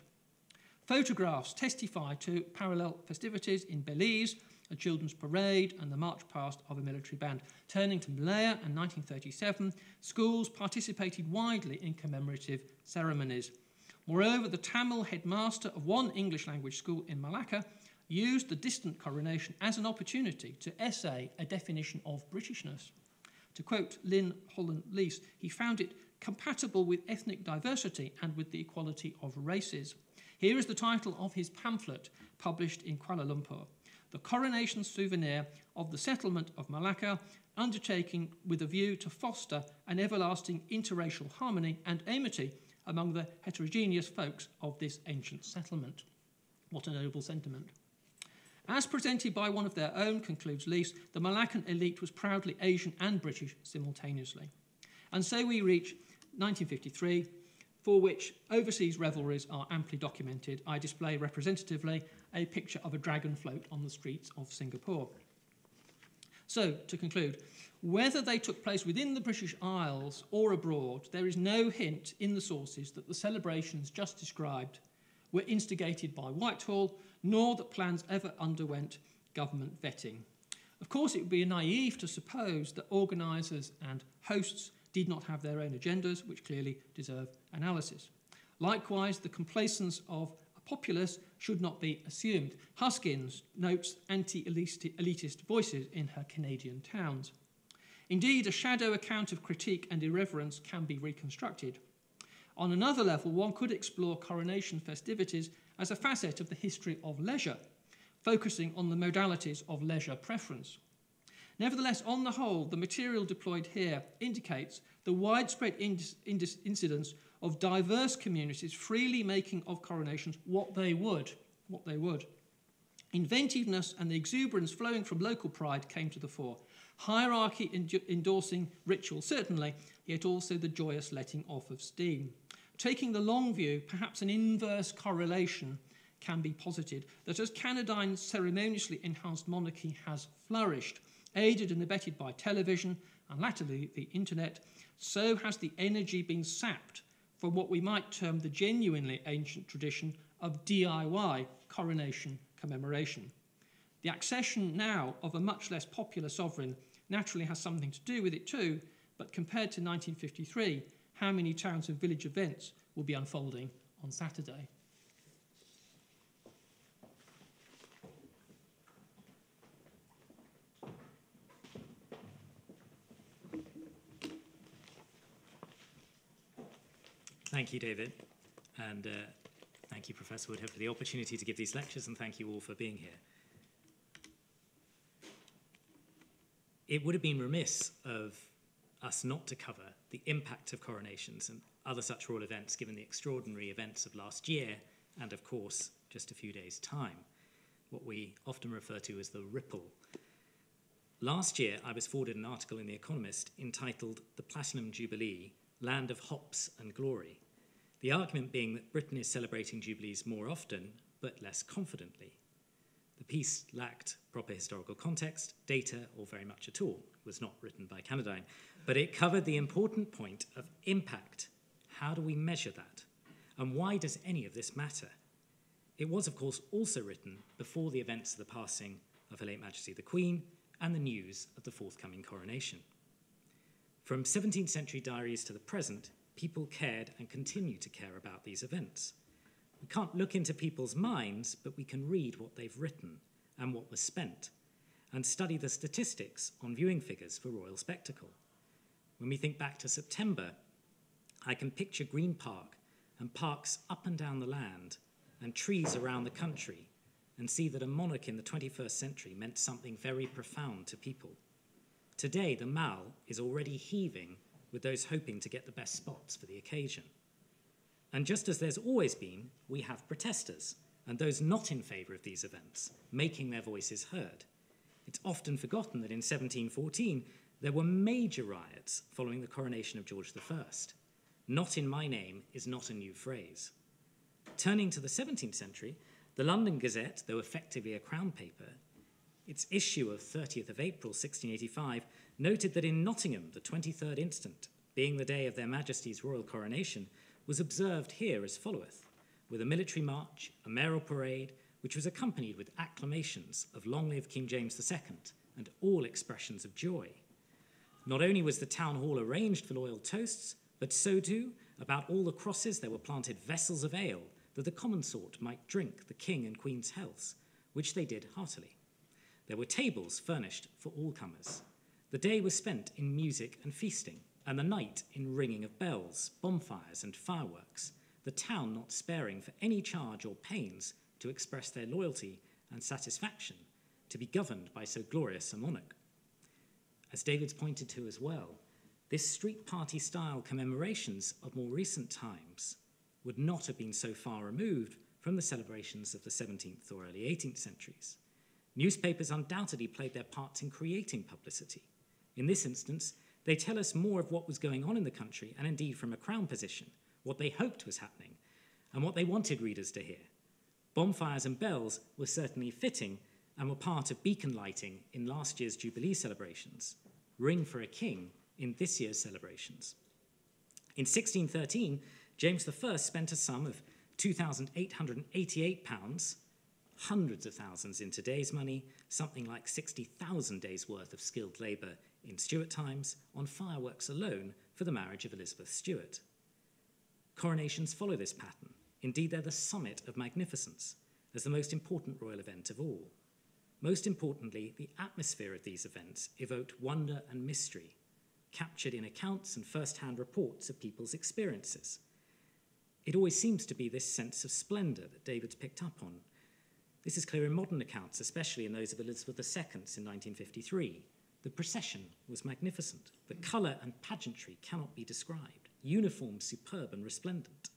Photographs testify to parallel festivities in Belize a children's parade, and the march past of a military band. Turning to Malaya in 1937, schools participated widely in commemorative ceremonies. Moreover, the Tamil headmaster of one English language school in Malacca used the distant coronation as an opportunity to essay a definition of Britishness. To quote Lynn Hollen Lees, he found it compatible with ethnic diversity and with the equality of races. Here is the title of his pamphlet published in Kuala Lumpur The Coronation Souvenir of the Settlement of Malacca, undertaking with a view to foster an everlasting interracial harmony and amity among the heterogeneous folks of this ancient settlement. What a noble sentiment. As presented by one of their own, concludes Lees, the Malaccan elite was proudly Asian and British simultaneously. And so we reach 1953, for which overseas revelries are amply documented. I display representatively a picture of a dragon float on the streets of Singapore. So, to conclude, whether they took place within the British Isles or abroad, there is no hint in the sources that the celebrations just described were instigated by Whitehall nor that plans ever underwent government vetting. Of course, it would be naive to suppose that organisers and hosts did not have their own agendas, which clearly deserve analysis. Likewise, the complacence of a populace should not be assumed. Huskins notes anti elitist voices in her Canadian towns. Indeed, a shadow account of critique and irreverence can be reconstructed. On another level, one could explore coronation festivities as a facet of the history of leisure, focusing on the modalities of leisure preference. Nevertheless, on the whole, the material deployed here indicates the widespread incidence of diverse communities freely making of coronations what they would, what they would. Inventiveness and the exuberance flowing from local pride came to the fore. Hierarchy endorsing ritual, certainly, yet also the joyous letting off of steam. Taking the long view, perhaps an inverse correlation can be posited that as Cannadine's ceremoniously enhanced monarchy has flourished, aided and abetted by television and latterly the internet, so has the energy been sapped from what we might term the genuinely ancient tradition of DIY coronation commemoration. The accession now of a much less popular sovereign naturally has something to do with it too, but compared to 1953, how many towns and village events will be unfolding on Saturday.
Thank you, David. And uh, thank you, Professor Woodhead, for the opportunity to give these lectures, and thank you all for being here. It would have been remiss of us not to cover the impact of coronations and other such royal events given the extraordinary events of last year and, of course, just a few days' time, what we often refer to as the ripple. Last year, I was forwarded an article in The Economist entitled The Platinum Jubilee Land of Hops and Glory. The argument being that Britain is celebrating jubilees more often, but less confidently. The piece lacked proper historical context, data, or very much at all. It was not written by Cannadine, but it covered the important point of impact. How do we measure that? And why does any of this matter? It was, of course, also written before the events of the passing of Her late Majesty the Queen and the news of the forthcoming coronation. From 17th century diaries to the present, people cared and continue to care about these events. We can't look into people's minds, but we can read what they've written and what was spent, and study the statistics on viewing figures for royal spectacle. When we think back to September, I can picture Green Park and parks up and down the land and trees around the country and see that a monarch in the 21st century meant something very profound to people. Today, the Mall is already heaving with those hoping to get the best spots for the occasion. And just as there's always been, we have protesters and those not in favour of these events making their voices heard. It's often forgotten that in 1714, there were major riots following the coronation of George I. Not in my name is not a new phrase. Turning to the 17th century, the London Gazette, though effectively a crown paper, its issue of 30th of April 1685 noted that in Nottingham, the 23rd instant, being the day of their Majesties' royal coronation, was observed here as followeth, with a military march, a mayoral parade, which was accompanied with acclamations of Long live King James II and all expressions of joy. Not only was the town hall arranged for loyal toasts, but so too About all the crosses there were planted vessels of ale, that the common sort might drink the king and queen's healths, which they did heartily. There were tables furnished for all comers. The day was spent in music and feasting, and the night in ringing of bells, bonfires, and fireworks, the town not sparing for any charge or pains to express their loyalty and satisfaction to be governed by so glorious a monarch. As David's pointed to as well, this street party style commemorations of more recent times would not have been so far removed from the celebrations of the 17th or early 18th centuries. Newspapers undoubtedly played their parts in creating publicity. In this instance, they tell us more of what was going on in the country, and indeed from a crown position, what they hoped was happening, and what they wanted readers to hear. Bonfires and bells were certainly fitting and were part of beacon lighting in last year's Jubilee celebrations, Ring for a King in this year's celebrations. In 1613, James I spent a sum of £2,888, hundreds of thousands in today's money, something like 60,000 days' worth of skilled labour in Stuart times, on fireworks alone for the marriage of Elizabeth Stuart. Coronations follow this pattern. Indeed, they're the summit of magnificence, as the most important royal event of all. Most importantly, the atmosphere of these events evoked wonder and mystery, captured in accounts and first hand reports of people's experiences. It always seems to be this sense of splendour that David's picked up on. This is clear in modern accounts, especially in those of Elizabeth II in 1953. The procession was magnificent. The colour and pageantry cannot be described. Uniforms superb and resplendent.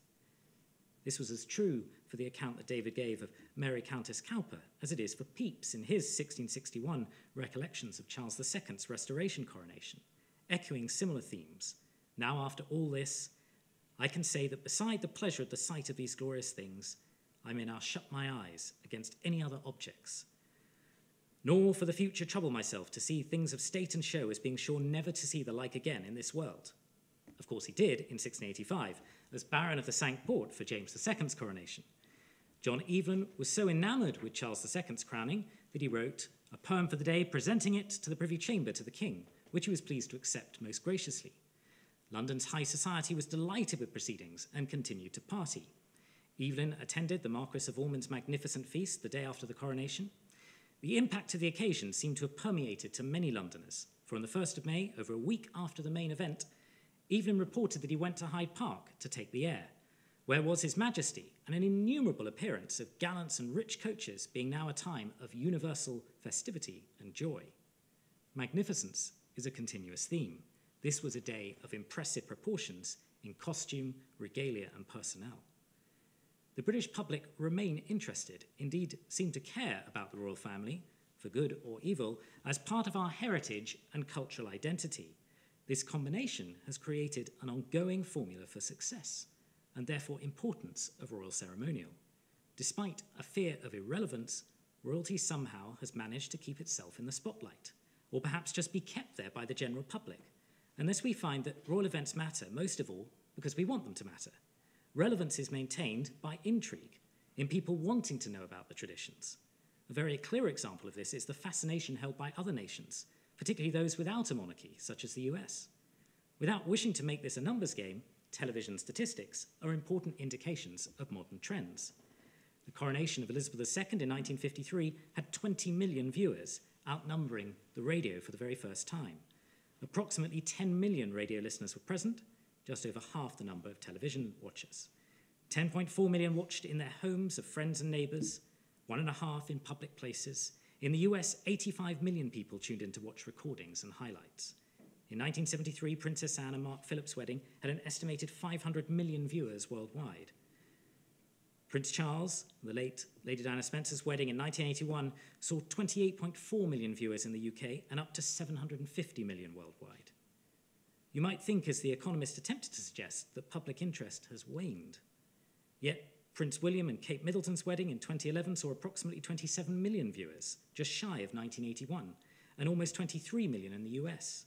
This was as true for the account that David gave of Mary Countess Cowper as it is for Pepys in his 1661 recollections of Charles II's restoration coronation, echoing similar themes. Now, after all this, I can say that beside the pleasure of the sight of these glorious things, I may now shut my eyes against any other objects, nor for the future trouble myself to see things of state and show as being sure never to see the like again in this world. Of course, he did in 1685, as Baron of the Cinque Ports for James II's coronation. John Evelyn was so enamoured with Charles II's crowning that he wrote a poem for the day presenting it to the Privy Chamber to the King, which he was pleased to accept most graciously. London's high society was delighted with proceedings and continued to party. Evelyn attended the Marquis of Ormond's magnificent feast the day after the coronation. The impact of the occasion seemed to have permeated to many Londoners, for on the 1st of May, over a week after the main event, Evelyn reported that he went to Hyde Park to take the air, where was His Majesty, and an innumerable appearance of gallants and rich coaches being now a time of universal festivity and joy. Magnificence is a continuous theme. This was a day of impressive proportions in costume, regalia, and personnel. The British public remain interested, indeed, seem to care about the royal family, for good or evil, as part of our heritage and cultural identity. This combination has created an ongoing formula for success and therefore importance of royal ceremonial. Despite a fear of irrelevance, royalty somehow has managed to keep itself in the spotlight, or perhaps just be kept there by the general public, unless we find that royal events matter most of all because we want them to matter. Relevance is maintained by intrigue, in people wanting to know about the traditions. A very clear example of this is the fascination held by other nations, particularly those without a monarchy, such as the US. Without wishing to make this a numbers game, television statistics are important indications of modern trends. The coronation of Elizabeth II in 1953 had 20 million viewers, outnumbering the radio for the very first time. Approximately 10 million radio listeners were present, just over half the number of television watchers. 10.4 million watched in their homes of friends and neighbours, one and a half in public places. In the US, 85 million people tuned in to watch recordings and highlights. In 1973, Princess Anne and Mark Phillips' wedding had an estimated 500 million viewers worldwide. Prince Charles, the late Lady Diana Spencer's wedding in 1981, saw 28.4 million viewers in the UK and up to 750 million worldwide. You might think, as The Economist attempted to suggest, that public interest has waned. Yet, Prince William and Kate Middleton's wedding in 2011 saw approximately 27 million viewers, just shy of 1981, and almost 23 million in the US.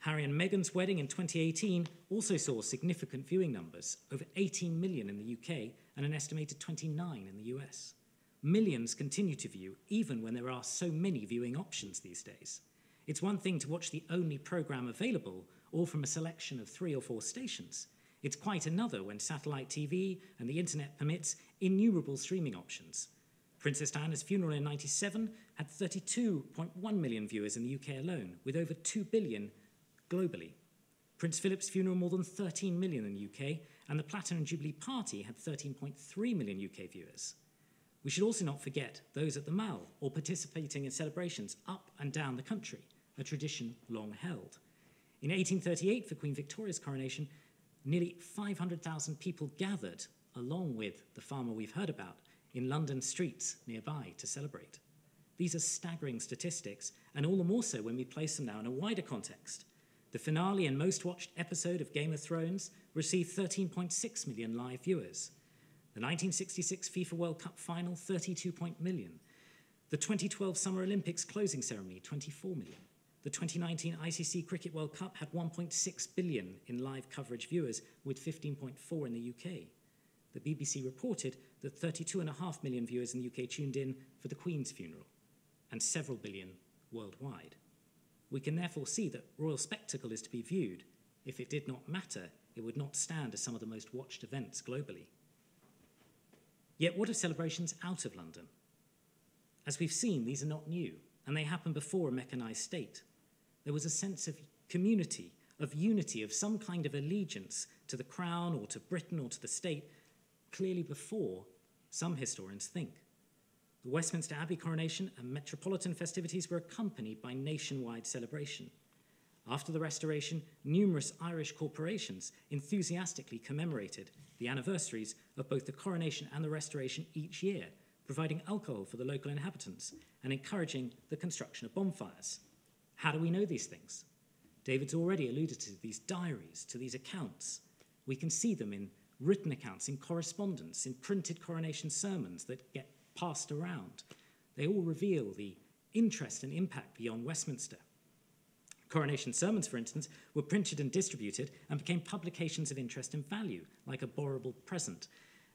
Harry and Meghan's wedding in 2018 also saw significant viewing numbers, over 18 million in the UK and an estimated 29 in the US. Millions continue to view, even when there are so many viewing options these days. It's one thing to watch the only programme available or from a selection of three or four stations. It's quite another when satellite TV and the internet permits innumerable streaming options. Princess Diana's funeral in 97 had 32.1 million viewers in the UK alone, with over 2 billion globally. Prince Philip's funeral more than 13 million in the UK, and the Platinum Jubilee Party had 13.3 million UK viewers. We should also not forget those at the Mall or participating in celebrations up and down the country, a tradition long held. In 1838, for Queen Victoria's coronation, nearly 500,000 people gathered, along with the farmer we've heard about, in London streets nearby to celebrate. These are staggering statistics, and all the more so when we place them now in a wider context. The finale and most watched episode of Game of Thrones received 13.6 million live viewers. The 1966 FIFA World Cup final, 32 million. The 2012 Summer Olympics closing ceremony, 24 million. The 2019 ICC Cricket World Cup had 1.6 billion in live coverage viewers, with 15.4 in the UK. The BBC reported that 32.5 million viewers in the UK tuned in for the Queen's funeral, and several billion worldwide. We can therefore see that royal spectacle is to be viewed. If it did not matter, it would not stand as some of the most watched events globally. Yet, what of celebrations out of London? As we've seen, these are not new, and they happened before a mechanised state. There was a sense of community, of unity, of some kind of allegiance to the crown or to Britain or to the state, clearly before some historians think. The Westminster Abbey coronation and metropolitan festivities were accompanied by nationwide celebration. After the Restoration, numerous Irish corporations enthusiastically commemorated the anniversaries of both the coronation and the Restoration each year, providing alcohol for the local inhabitants and encouraging the construction of bonfires. How do we know these things? David's already alluded to these diaries, to these accounts. We can see them in written accounts, in correspondence, in printed coronation sermons that get passed around. They all reveal the interest and impact beyond Westminster. Coronation sermons, for instance, were printed and distributed and became publications of interest and value, like a borrowable present.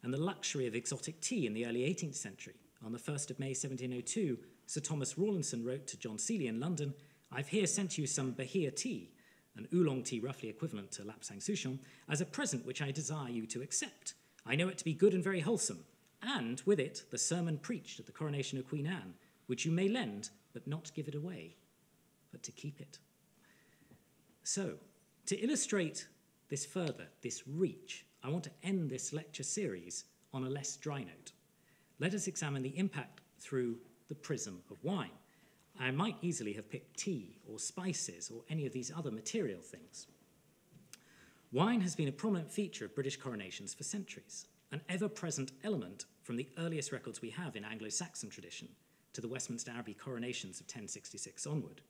And the luxury of exotic tea in the early 18th century. On the 1st of May 1702, Sir Thomas Rawlinson wrote to John Seeley in London, I've here sent you some Bohea tea, an oolong tea roughly equivalent to Lapsang Souchong, as a present which I desire you to accept. I know it to be good and very wholesome, and with it the sermon preached at the coronation of Queen Anne, which you may lend, but not give it away, but to keep it. So, to illustrate this further, this reach, I want to end this lecture series on a less dry note. Let us examine the impact through the prism of wine. I might easily have picked tea or spices or any of these other material things. Wine has been a prominent feature of British coronations for centuries, an ever present element from the earliest records we have in Anglo Saxon tradition to the Westminster Abbey coronations of 1066 onward.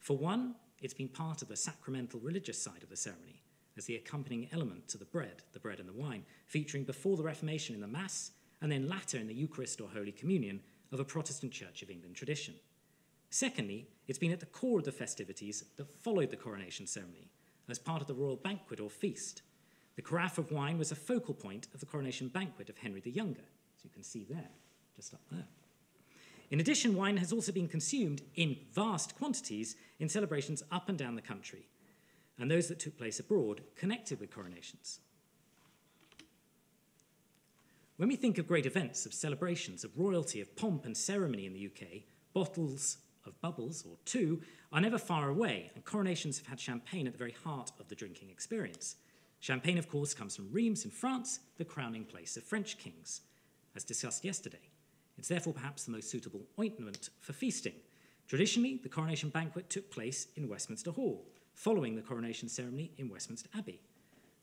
For one, it's been part of the sacramental religious side of the ceremony, as the accompanying element to the bread, the bread and the wine, featuring before the Reformation in the Mass and then latter in the Eucharist or Holy Communion of a Protestant Church of England tradition. Secondly, it's been at the core of the festivities that followed the coronation ceremony, as part of the royal banquet or feast. The carafe of wine was a focal point of the coronation banquet of Henry the Younger, as you can see there, just up there. In addition, wine has also been consumed in vast quantities in celebrations up and down the country, and those that took place abroad connected with coronations. When we think of great events, of celebrations, of royalty, of pomp and ceremony in the UK, bottles of bubbles, or two, are never far away, and coronations have had champagne at the very heart of the drinking experience. Champagne, of course, comes from Rheims in France, the crowning place of French kings, as discussed yesterday. It's therefore perhaps the most suitable ointment for feasting. Traditionally, the coronation banquet took place in Westminster Hall, following the coronation ceremony in Westminster Abbey.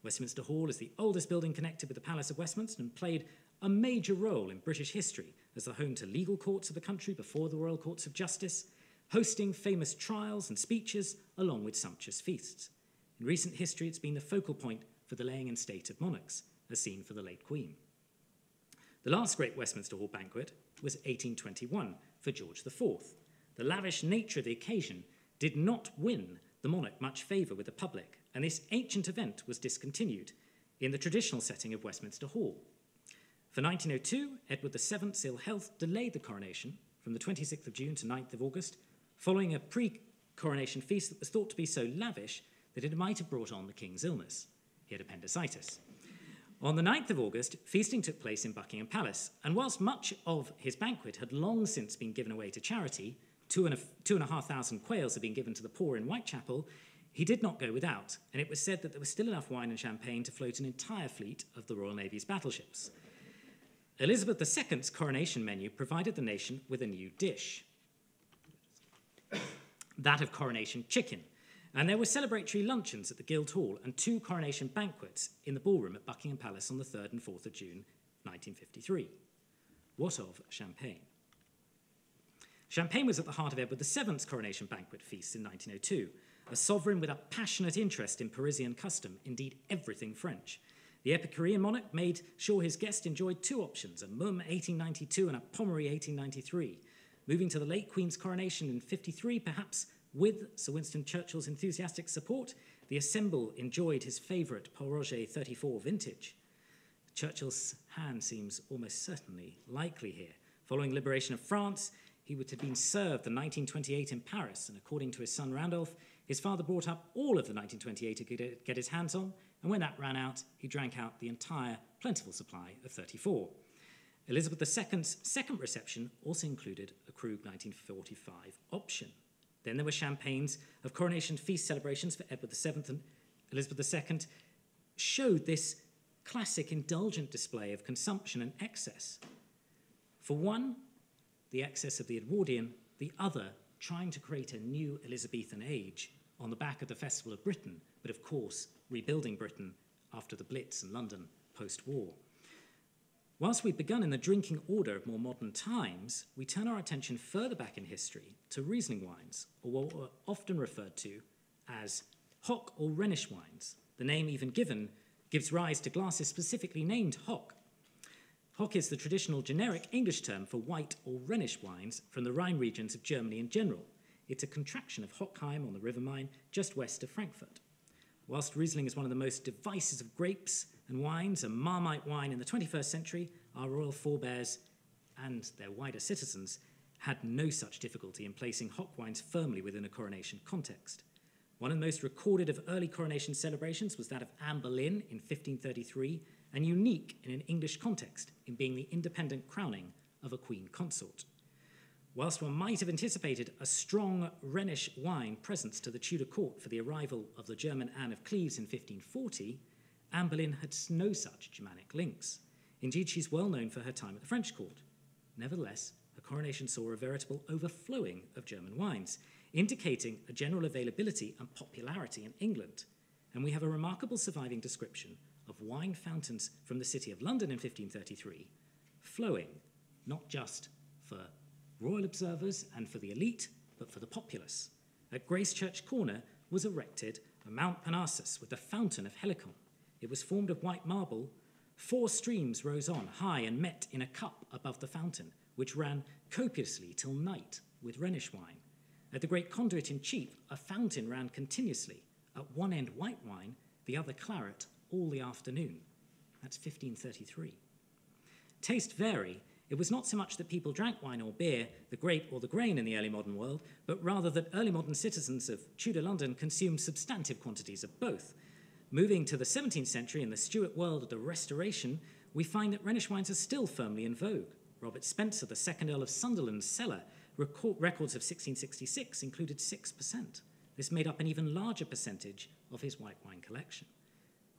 Westminster Hall is the oldest building connected with the Palace of Westminster and played a major role in British history as the home to legal courts of the country before the Royal Courts of Justice, hosting famous trials and speeches along with sumptuous feasts. In recent history, it's been the focal point for the laying in state of monarchs, as seen for the late Queen. The last great Westminster Hall banquet was 1821 for George IV. The lavish nature of the occasion did not win the monarch much favour with the public, and this ancient event was discontinued in the traditional setting of Westminster Hall. For 1902, Edward VII's ill health delayed the coronation from the 26th of June to 9th of August, following a pre coronation feast that was thought to be so lavish that it might have brought on the king's illness. He had appendicitis. On the 9th of August, feasting took place in Buckingham Palace, and whilst much of his banquet had long since been given away to charity, two and a, two and a half thousand quails had been given to the poor in Whitechapel, he did not go without, and it was said that there was still enough wine and champagne to float an entire fleet of the Royal Navy's battleships. Elizabeth II's coronation menu provided the nation with a new dish that of coronation chicken. And there were celebratory luncheons at the Guildhall and two coronation banquets in the ballroom at Buckingham Palace on the 3rd and 4th of June 1953. What of champagne? Champagne was at the heart of Edward VII's coronation banquet feast in 1902, a sovereign with a passionate interest in Parisian custom, indeed everything French. The Epicurean monarch made sure his guest enjoyed two options, a Mumm 1892 and a Pommery 1893. Moving to the late Queen's coronation in 53, perhaps with Sir Winston Churchill's enthusiastic support, the Assemble enjoyed his favourite Pol Roger 34 vintage. Churchill's hand seems almost certainly likely here. Following liberation of France, he would have been served the 1928 in Paris, and according to his son Randolph, his father brought up all of the 1928 to get his hands on, and when that ran out, he drank out the entire plentiful supply of 34. Elizabeth II's second reception also included a Krug 1945 option. Then there were champagnes of coronation feast celebrations for Edward VII and Elizabeth II, showed this classic indulgent display of consumption and excess. For one, the excess of the Edwardian, the other, trying to create a new Elizabethan age on the back of the Festival of Britain, but of course, rebuilding Britain after the Blitz and London post war. Whilst we've begun in the drinking order of more modern times, we turn our attention further back in history to Riesling wines, or what were often referred to as Hock or Rhenish wines. The name even given gives rise to glasses specifically named Hock. Hock is the traditional generic English term for white or Rhenish wines from the Rhine regions of Germany in general. It's a contraction of Hochheim on the River Main, just west of Frankfurt. Whilst Riesling is one of the most divisive of grapes and wines, a Marmite wine in the 21st century, our royal forebears and their wider citizens had no such difficulty in placing Hock wines firmly within a coronation context. One of the most recorded of early coronation celebrations was that of Anne Boleyn in 1533, and unique in an English context in being the independent crowning of a queen consort. Whilst one might have anticipated a strong Rhenish wine presence to the Tudor court for the arrival of the German Anne of Cleves in 1540, Anne Boleyn had no such Germanic links. Indeed, she's well known for her time at the French court. Nevertheless, her coronation saw a veritable overflowing of German wines, indicating a general availability and popularity in England. And we have a remarkable surviving description of wine fountains from the city of London in 1533, flowing not just for royal observers and for the elite, but for the populace. At Gracechurch Corner was erected a Mount Parnassus with the fountain of Helicon. It was formed of white marble. Four streams rose on high and met in a cup above the fountain, which ran copiously till night with Rhenish wine. At the great conduit in Cheap, a fountain ran continuously. At one end, white wine, the other claret, all the afternoon. That's 1533. Taste vary, it was not so much that people drank wine or beer, the grape or the grain in the early modern world, but rather that early modern citizens of Tudor London consumed substantive quantities of both. Moving to the 17th century in the Stuart world of the Restoration, we find that Rhenish wines are still firmly in vogue. Robert Spencer, the second Earl of Sunderland's cellar, records of 1666 included 6%. This made up an even larger percentage of his white wine collection.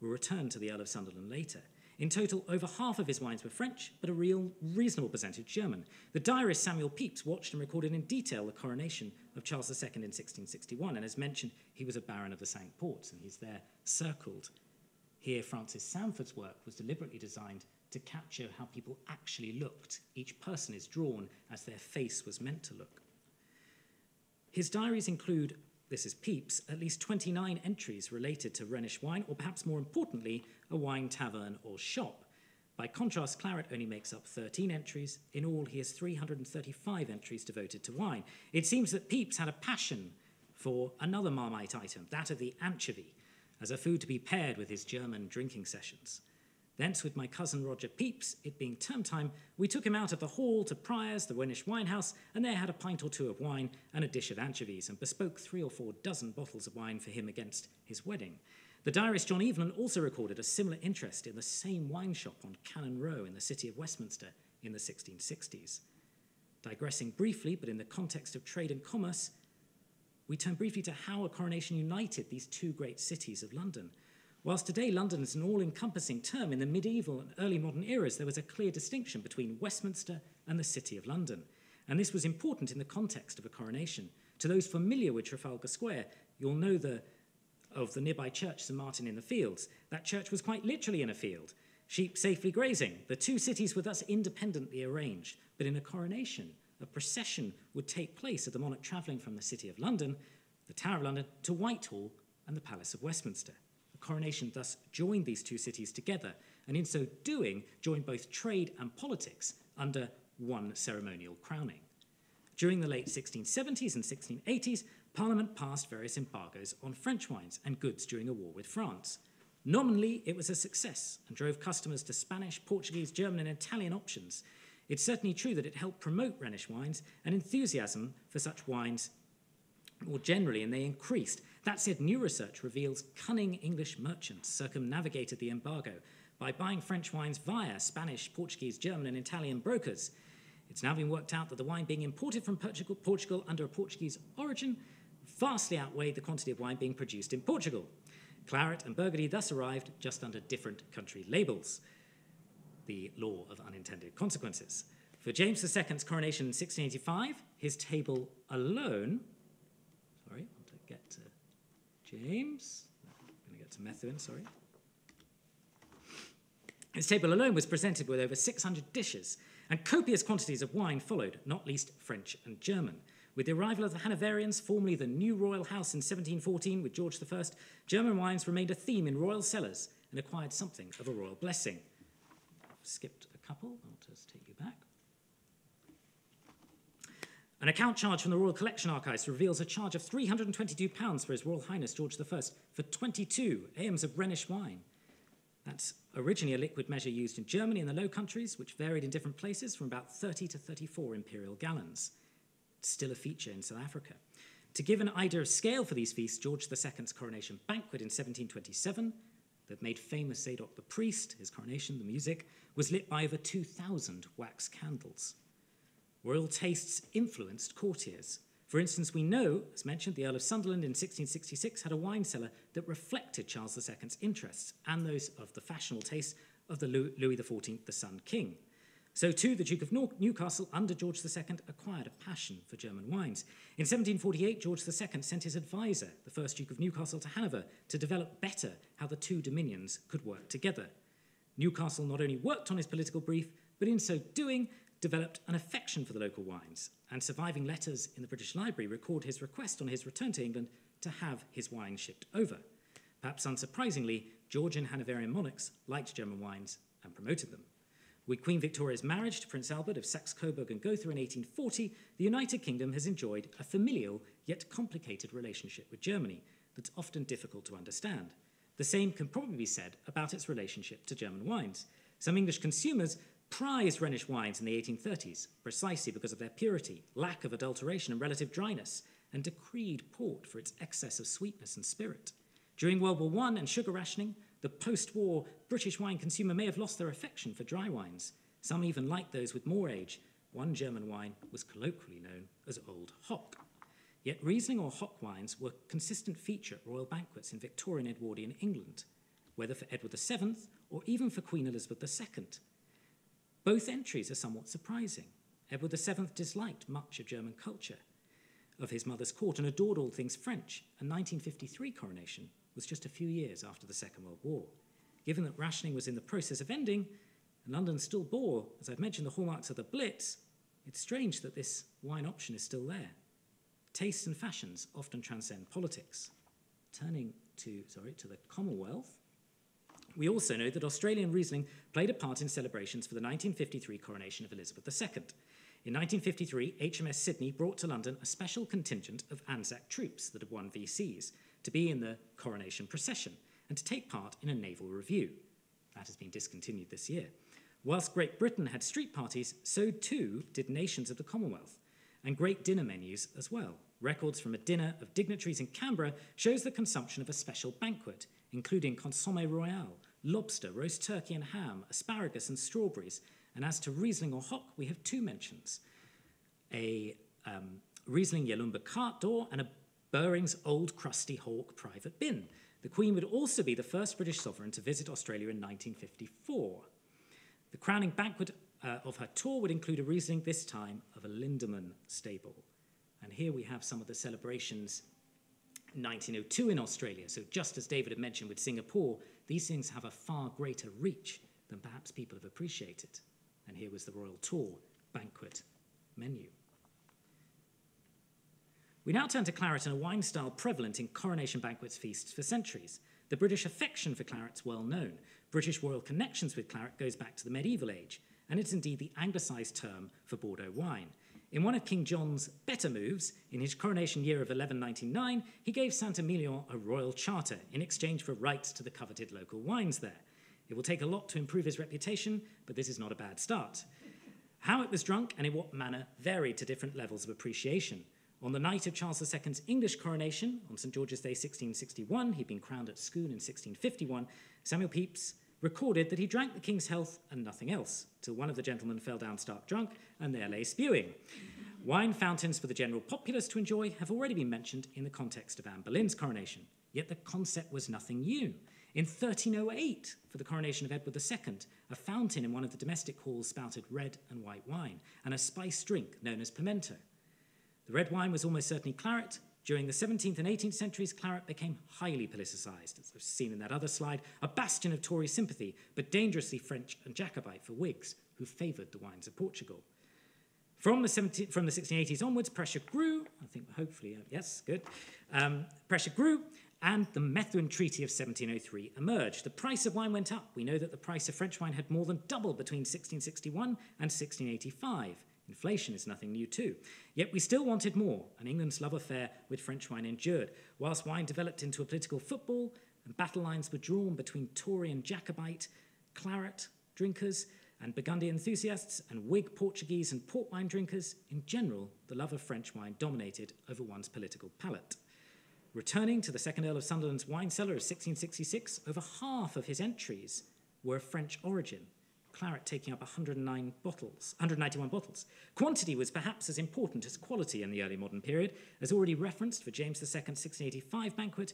We'll return to the Earl of Sunderland later. In total, over half of his wines were French, but a real reasonable percentage German. The diarist Samuel Pepys watched and recorded in detail the coronation of Charles II in 1661, and as mentioned, he was a baron of the Cinque Ports, and he's there circled. Here, Francis Sandford's work was deliberately designed to capture how people actually looked. Each person is drawn as their face was meant to look. His diaries include this is Pepys, at least 29 entries related to Rhenish wine, or perhaps more importantly, a wine tavern or shop. By contrast, Claret only makes up 13 entries. In all, he has 335 entries devoted to wine. It seems that Pepys had a passion for another Marmite item, that of the anchovy, as a food to be paired with his German drinking sessions. Thence, with my cousin Roger Pepys, it being term time, we took him out of the hall to Prior's, the Rhenish winehouse, and there had a pint or two of wine and a dish of anchovies, and bespoke three or four dozen bottles of wine for him against his wedding. The diarist John Evelyn also recorded a similar interest in the same wine shop on Cannon Row in the city of Westminster in the 1660s. Digressing briefly, but in the context of trade and commerce, we turn briefly to how a coronation united these two great cities of London. Whilst today London is an all encompassing term, in the medieval and early modern eras there was a clear distinction between Westminster and the City of London. And this was important in the context of a coronation. To those familiar with Trafalgar Square, you'll know the, of the nearby church St Martin in the Fields. That church was quite literally in a field, sheep safely grazing. The two cities were thus independently arranged, but in a coronation, a procession would take place of the monarch travelling from the City of London, the Tower of London, to Whitehall and the Palace of Westminster. Coronation thus joined these two cities together, and in so doing, joined both trade and politics under one ceremonial crowning. During the late 1670s and 1680s, Parliament passed various embargoes on French wines and goods during a war with France. Nominally, it was a success and drove customers to Spanish, Portuguese, German, and Italian options, it's certainly true that it helped promote Rhenish wines and enthusiasm for such wines more generally, and they increased. That said, new research reveals cunning English merchants circumnavigated the embargo by buying French wines via Spanish, Portuguese, German, and Italian brokers. It's now been worked out that the wine being imported from Portugal, under a Portuguese origin vastly outweighed the quantity of wine being produced in Portugal. Claret and Burgundy thus arrived just under different country labels the law of unintended consequences. For James II's coronation in 1685, his table alone, sorry, I want to get to James, I'm going to get to Methuen, sorry. His table alone was presented with over 600 dishes, and copious quantities of wine followed, not least French and German. With the arrival of the Hanoverians, formerly the new royal house in 1714 with George I, German wines remained a theme in royal cellars and acquired something of a royal blessing skipped a couple. I'll just take you back. An account charge from the Royal Collection Archives reveals a charge of £322 for His Royal Highness George I for 22 AMs of Rhenish wine. That's originally a liquid measure used in Germany and the Low Countries, which varied in different places from about 30 to 34 imperial gallons. It's still a feature in South Africa. To give an idea of scale for these feasts, George II's coronation banquet in 1727 that made famous Zadok the priest, his coronation, the music, was lit by over 2,000 wax candles. Royal tastes influenced courtiers. For instance, we know, as mentioned, the Earl of Sunderland in 1666 had a wine cellar that reflected Charles II's interests and those of the fashionable tastes of the Louis XIV, the Sun King. So too, the Duke of Newcastle, under George II, acquired a passion for German wines. In 1748, George II sent his advisor, the first Duke of Newcastle, to Hanover to develop better how the two dominions could work together. Newcastle not only worked on his political brief, but in so doing, developed an affection for the local wines, and surviving letters in the British Library record his request on his return to England to have his wine shipped over. Perhaps unsurprisingly, Georgian Hanoverian monarchs liked German wines and promoted them. With Queen Victoria's marriage to Prince Albert of Saxe Coburg and Gotha in 1840, the United Kingdom has enjoyed a familial yet complicated relationship with Germany that's often difficult to understand. The same can probably be said about its relationship to German wines. Some English consumers prized Rhenish wines in the 1830s precisely because of their purity, lack of adulteration, and relative dryness, and decreed port for its excess of sweetness and spirit. During World War I and sugar rationing, the post war British wine consumer may have lost their affection for dry wines. Some even liked those with more age. One German wine was colloquially known as Old Hock. Yet Riesling or Hock wines were a consistent feature at royal banquets in Victorian Edwardian England, whether for Edward VII or even for Queen Elizabeth II. Both entries are somewhat surprising. Edward VII disliked much of German culture of his mother's court and adored all things French. A 1953 coronation was just a few years after the Second World War. Given that rationing was in the process of ending, and London still bore, as I've mentioned, the hallmarks of the Blitz, it's strange that this wine option is still there. Tastes and fashions often transcend politics. Turning to, sorry, to the Commonwealth, we also know that Australian Riesling played a part in celebrations for the 1953 coronation of Elizabeth II. In 1953, HMS Sydney brought to London a special contingent of Anzac troops that had won VCs, to be in the coronation procession and to take part in a naval review. That has been discontinued this year. Whilst Great Britain had street parties, so too did nations of the Commonwealth, and great dinner menus as well. Records from a dinner of dignitaries in Canberra shows the consumption of a special banquet, including consomme royal, lobster, roast turkey and ham, asparagus and strawberries. And as to Riesling or Hock, we have two mentions. A um, Riesling Yalumba Carte d'Or and a Buring's Old Crusty Hock private bin. The Queen would also be the first British sovereign to visit Australia in 1954. The crowning banquet uh, of her tour would include a Riesling, this time of a Lindeman stable. And here we have some of the celebrations 1902 in Australia. So, just as David had mentioned with Singapore, these things have a far greater reach than perhaps people have appreciated. And here was the Royal Tour banquet menu. We now turn to claret and a wine style prevalent in coronation banquets feasts for centuries. The British affection for claret's well known. British royal connections with claret goes back to the medieval age, and it's indeed the anglicised term for Bordeaux wine. In one of King John's better moves, in his coronation year of 1199, he gave Saint Emilion a royal charter in exchange for rights to the coveted local wines there. It will take a lot to improve his reputation, but this is not a bad start. How it was drunk and in what manner varied to different levels of appreciation. On the night of Charles II's English coronation, on St George's Day 1661, he'd been crowned at Scone in 1651, Samuel Pepys recorded that he drank the king's health and nothing else, till one of the gentlemen fell down stark drunk and there lay spewing. Wine fountains for the general populace to enjoy have already been mentioned in the context of Anne Boleyn's coronation, yet the concept was nothing new. In 1308, for the coronation of Edward II, a fountain in one of the domestic halls spouted red and white wine, and a spiced drink known as pimento. The red wine was almost certainly claret, during the 17th and 18th centuries, claret became highly politicised, as I've seen in that other slide, a bastion of Tory sympathy, but dangerously French and Jacobite for Whigs, who favoured the wines of Portugal. From the, 17, from the 1680s onwards, pressure grew. I think, hopefully, uh, yes, good. Um, pressure grew, and the Methuen Treaty of 1703 emerged. The price of wine went up. We know that the price of French wine had more than doubled between 1661 and 1685. Inflation is nothing new, too. Yet we still wanted more, and England's love affair with French wine endured. Whilst wine developed into a political football, and battle lines were drawn between Tory and Jacobite, claret drinkers, and Burgundy enthusiasts, and Whig Portuguese and port wine drinkers, in general, the love of French wine dominated over one's political palate. Returning to the second Earl of Sunderland's wine cellar of 1666, over half of his entries were of French origin, claret taking up 109 bottles, 191 bottles. Quantity was perhaps as important as quality in the early modern period, as already referenced for James II's 1685 banquet,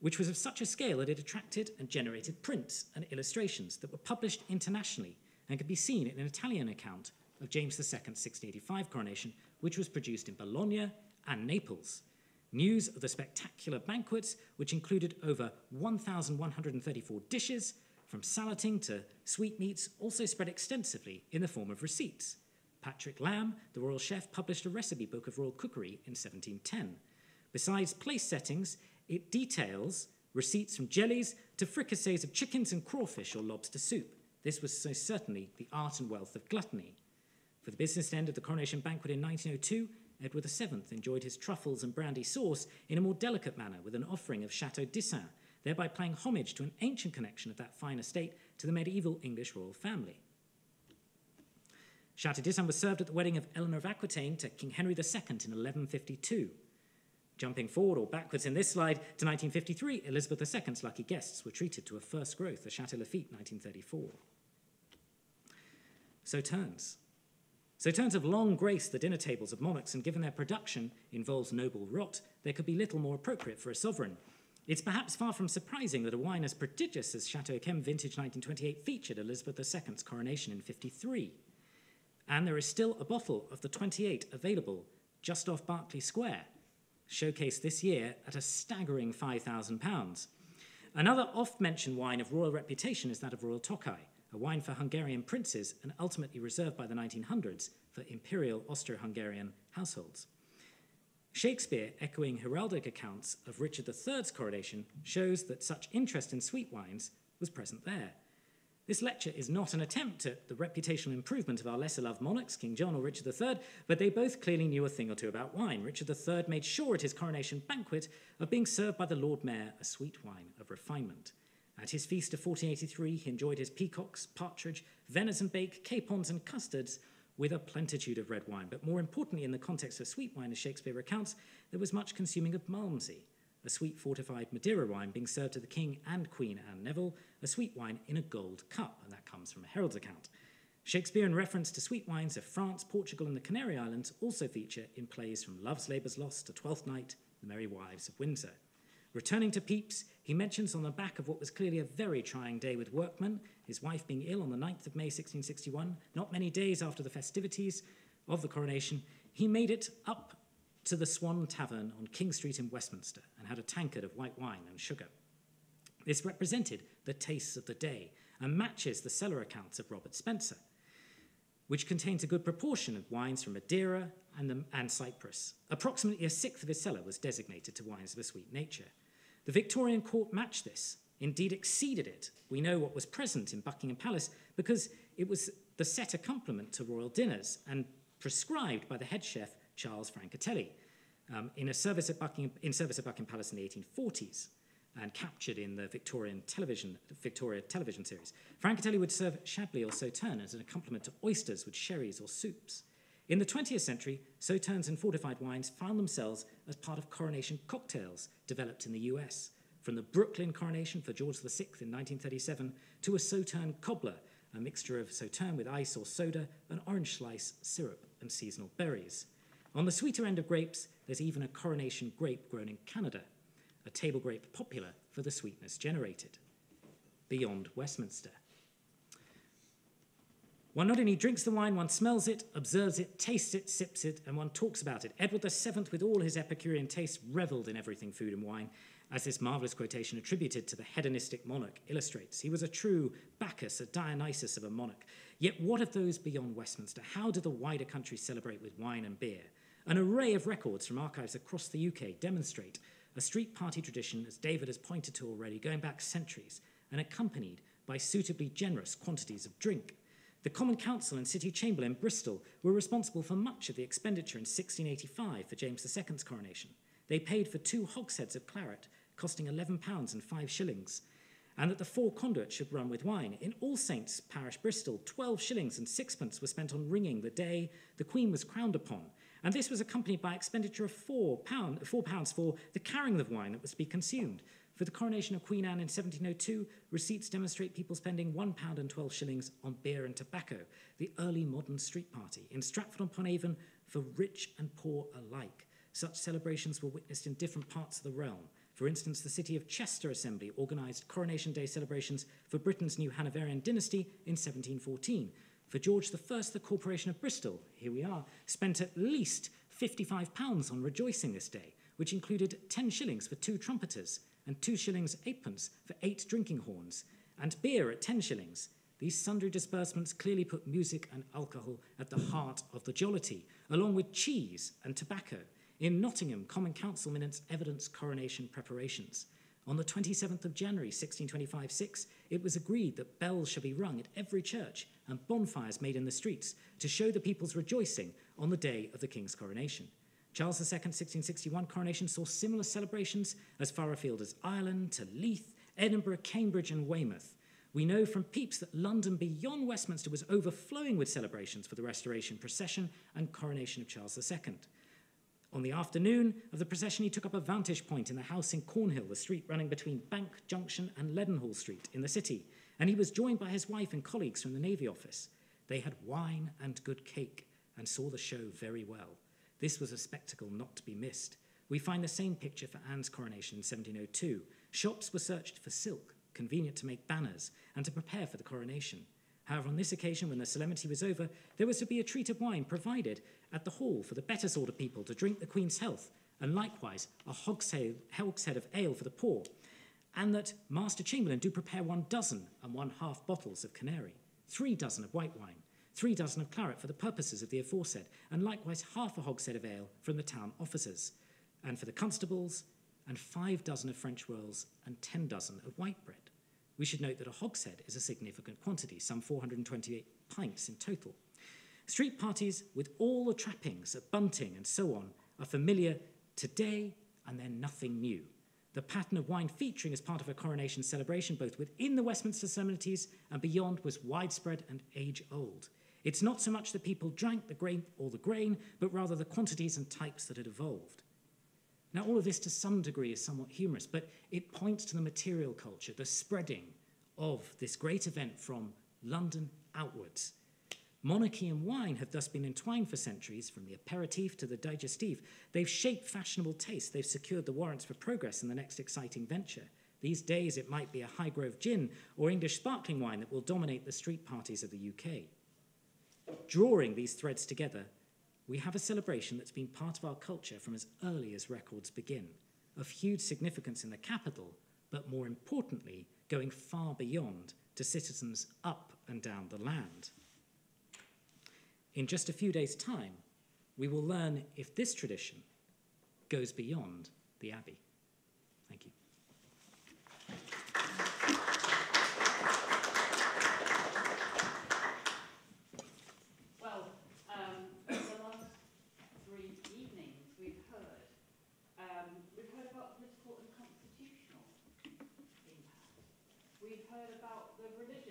which was of such a scale that it attracted and generated prints and illustrations that were published internationally and could be seen in an Italian account of James II's 1685 coronation, which was produced in Bologna and Naples. News of the spectacular banquets, which included over 1,134 dishes, from salating to sweetmeats, also spread extensively in the form of receipts. Patrick Lamb, the royal chef, published a recipe book of royal cookery in 1710. Besides place settings, it details receipts from jellies to fricassees of chickens and crawfish or lobster soup. This was so certainly the art and wealth of gluttony. For the business end of the coronation banquet in 1902, Edward VII enjoyed his truffles and brandy sauce in a more delicate manner with an offering of Chateau d'Issan, thereby paying homage to an ancient connection of that fine estate to the medieval English royal family. Chateau d'Issan was served at the wedding of Eleanor of Aquitaine to King Henry II in 1152. Jumping forward or backwards in this slide to 1953, Elizabeth II's lucky guests were treated to a first growth, the Chateau Lafite 1934. Sauternes. So turns have long graced the dinner tables of monarchs, and given their production involves noble rot, there could be little more appropriate for a sovereign. It's perhaps far from surprising that a wine as prodigious as Chateau Yquem Vintage 1928 featured Elizabeth II's coronation in 53. And there is still a bottle of the 28 available just off Berkeley Square, showcased this year at a staggering £5,000. Another oft mentioned wine of royal reputation is that of Royal Tokai, a wine for Hungarian princes and ultimately reserved by the 1900s for imperial Austro Hungarian households. Shakespeare, echoing heraldic accounts of Richard III's coronation, shows that such interest in sweet wines was present there. This lecture is not an attempt at the reputational improvement of our lesser loved monarchs, King John or Richard III, but they both clearly knew a thing or two about wine. Richard III made sure at his coronation banquet of being served by the Lord Mayor a sweet wine of refinement. At his feast of 1483, he enjoyed his peacocks, partridge, venison bake, capons, and custards with a plentitude of red wine. But more importantly, in the context of sweet wine, as Shakespeare recounts, there was much consuming of Malmsey, a sweet fortified Madeira wine being served to the King and Queen Anne Neville, a sweet wine in a gold cup, and that comes from a Herald's account. Shakespeare, in reference to sweet wines of France, Portugal, and the Canary Islands, also feature in plays from Love's Labour's Lost to Twelfth Night, The Merry Wives of Windsor. Returning to Pepys, he mentions on the back of what was clearly a very trying day with workmen, his wife being ill on the 9th of May 1661, not many days after the festivities of the coronation, he made it up to the Swan Tavern on King Street in Westminster and had a tankard of white wine and sugar. This represented the tastes of the day and matches the cellar accounts of Robert Spencer, which contains a good proportion of wines from Madeira and, the, and Cyprus. Approximately a sixth of his cellar was designated to wines of a sweet nature. The Victorian court matched this, indeed exceeded it. We know what was present in Buckingham Palace because it was the set accompaniment to royal dinners and prescribed by the head chef Charles Francatelli um, in, a service at Buckingham, in service at Buckingham Palace in the 1840s and captured in the Victorian television, Victoria television series. Francatelli would serve Chablis or Sauterne as an accompaniment to oysters with sherries or soups. In the 20th century, sauternes and fortified wines found themselves as part of coronation cocktails developed in the US, from the Brooklyn coronation for George VI in 1937 to a sauterne cobbler, a mixture of sauterne with ice or soda, an orange slice, syrup, and seasonal berries. On the sweeter end of grapes, there's even a coronation grape grown in Canada, a table grape popular for the sweetness generated. Beyond Westminster. One not only drinks the wine, one smells it, observes it, tastes it, sips it, and one talks about it. Edward VII, with all his Epicurean tastes, revelled in everything food and wine, as this marvellous quotation attributed to the hedonistic monarch illustrates. He was a true Bacchus, a Dionysus of a monarch. Yet what of those beyond Westminster? How do the wider country celebrate with wine and beer? An array of records from archives across the UK demonstrate a street party tradition, as David has pointed to already, going back centuries, and accompanied by suitably generous quantities of drink. The Common Council and City Chamber in Bristol were responsible for much of the expenditure in 1685 for James II's coronation. They paid for two hogsheads of claret, costing £11 and 5 shillings, and that the four conduits should run with wine. In All Saints Parish, Bristol, 12 shillings and sixpence were spent on ringing the day the Queen was crowned upon, and this was accompanied by expenditure of £4, pound, £4 for the carrying of wine that was to be consumed, for the coronation of Queen Anne in 1702, receipts demonstrate people spending £1 and 12 shillings on beer and tobacco, the early modern street party. In Stratford-upon-Avon, for rich and poor alike, such celebrations were witnessed in different parts of the realm. For instance, the City of Chester Assembly organised Coronation Day celebrations for Britain's new Hanoverian dynasty in 1714. For George I, the Corporation of Bristol, here we are, spent at least £55 on rejoicing this day, which included 10 shillings for two trumpeters, and two shillings eightpence for eight drinking horns, and beer at ten shillings. These sundry disbursements clearly put music and alcohol at the heart of the jollity, along with cheese and tobacco. In Nottingham, Common Council minutes evidence coronation preparations. On the 27th of January 1625 6, it was agreed that bells shall be rung at every church and bonfires made in the streets to show the people's rejoicing on the day of the king's coronation. Charles II, 1661 coronation saw similar celebrations as far afield as Ireland to Leith, Edinburgh, Cambridge, and Weymouth. We know from Pepys that London beyond Westminster was overflowing with celebrations for the restoration procession and coronation of Charles II. On the afternoon of the procession, he took up a vantage point in the house in Cornhill, the street running between Bank Junction and Leadenhall Street in the city, and he was joined by his wife and colleagues from the Navy Office. They had wine and good cake and saw the show very well. This was a spectacle not to be missed. We find the same picture for Anne's coronation in 1702. Shops were searched for silk, convenient to make banners, and to prepare for the coronation. However, on this occasion, when the solemnity was over, there was to be a treat of wine provided at the hall for the better sort of people to drink the Queen's health, and likewise a hogshead, of ale for the poor, and that Master Chamberlain do prepare one dozen and one half bottles of canary, three dozen of white wine, three dozen of claret for the purposes of the aforesaid, and likewise half a hogshead of ale from the town officers, and for the constables, and five dozen of French rolls, and ten dozen of white bread. We should note that a hogshead is a significant quantity, some 428 pints in total. Street parties with all the trappings of bunting and so on are familiar today, and they're nothing new. the pattern of wine featuring as part of a coronation celebration, both within the Westminster solemnities and beyond, was widespread and age old. It's not so much that people drank the grape or the grain, but rather the quantities and types that had evolved. Now, all of this to some degree is somewhat humorous, but it points to the material culture, the spreading of this great event from London outwards. Monarchy and wine have thus been entwined for centuries, from the aperitif to the digestif. They've shaped fashionable taste. They've secured the warrants for progress in the next exciting venture. These days, it might be a high Highgrove gin or English sparkling wine that will dominate the street parties of the UK. Drawing these threads together, we have a celebration that's been part of our culture from as early as records begin, of huge significance in the capital, but more importantly, going far beyond to citizens up and down the land. In just a few days' time, we will learn if this tradition goes beyond the Abbey. Thank you.
Well, um, the last three evenings we've heard, um, we've heard about political and constitutional impact. We've heard about the religious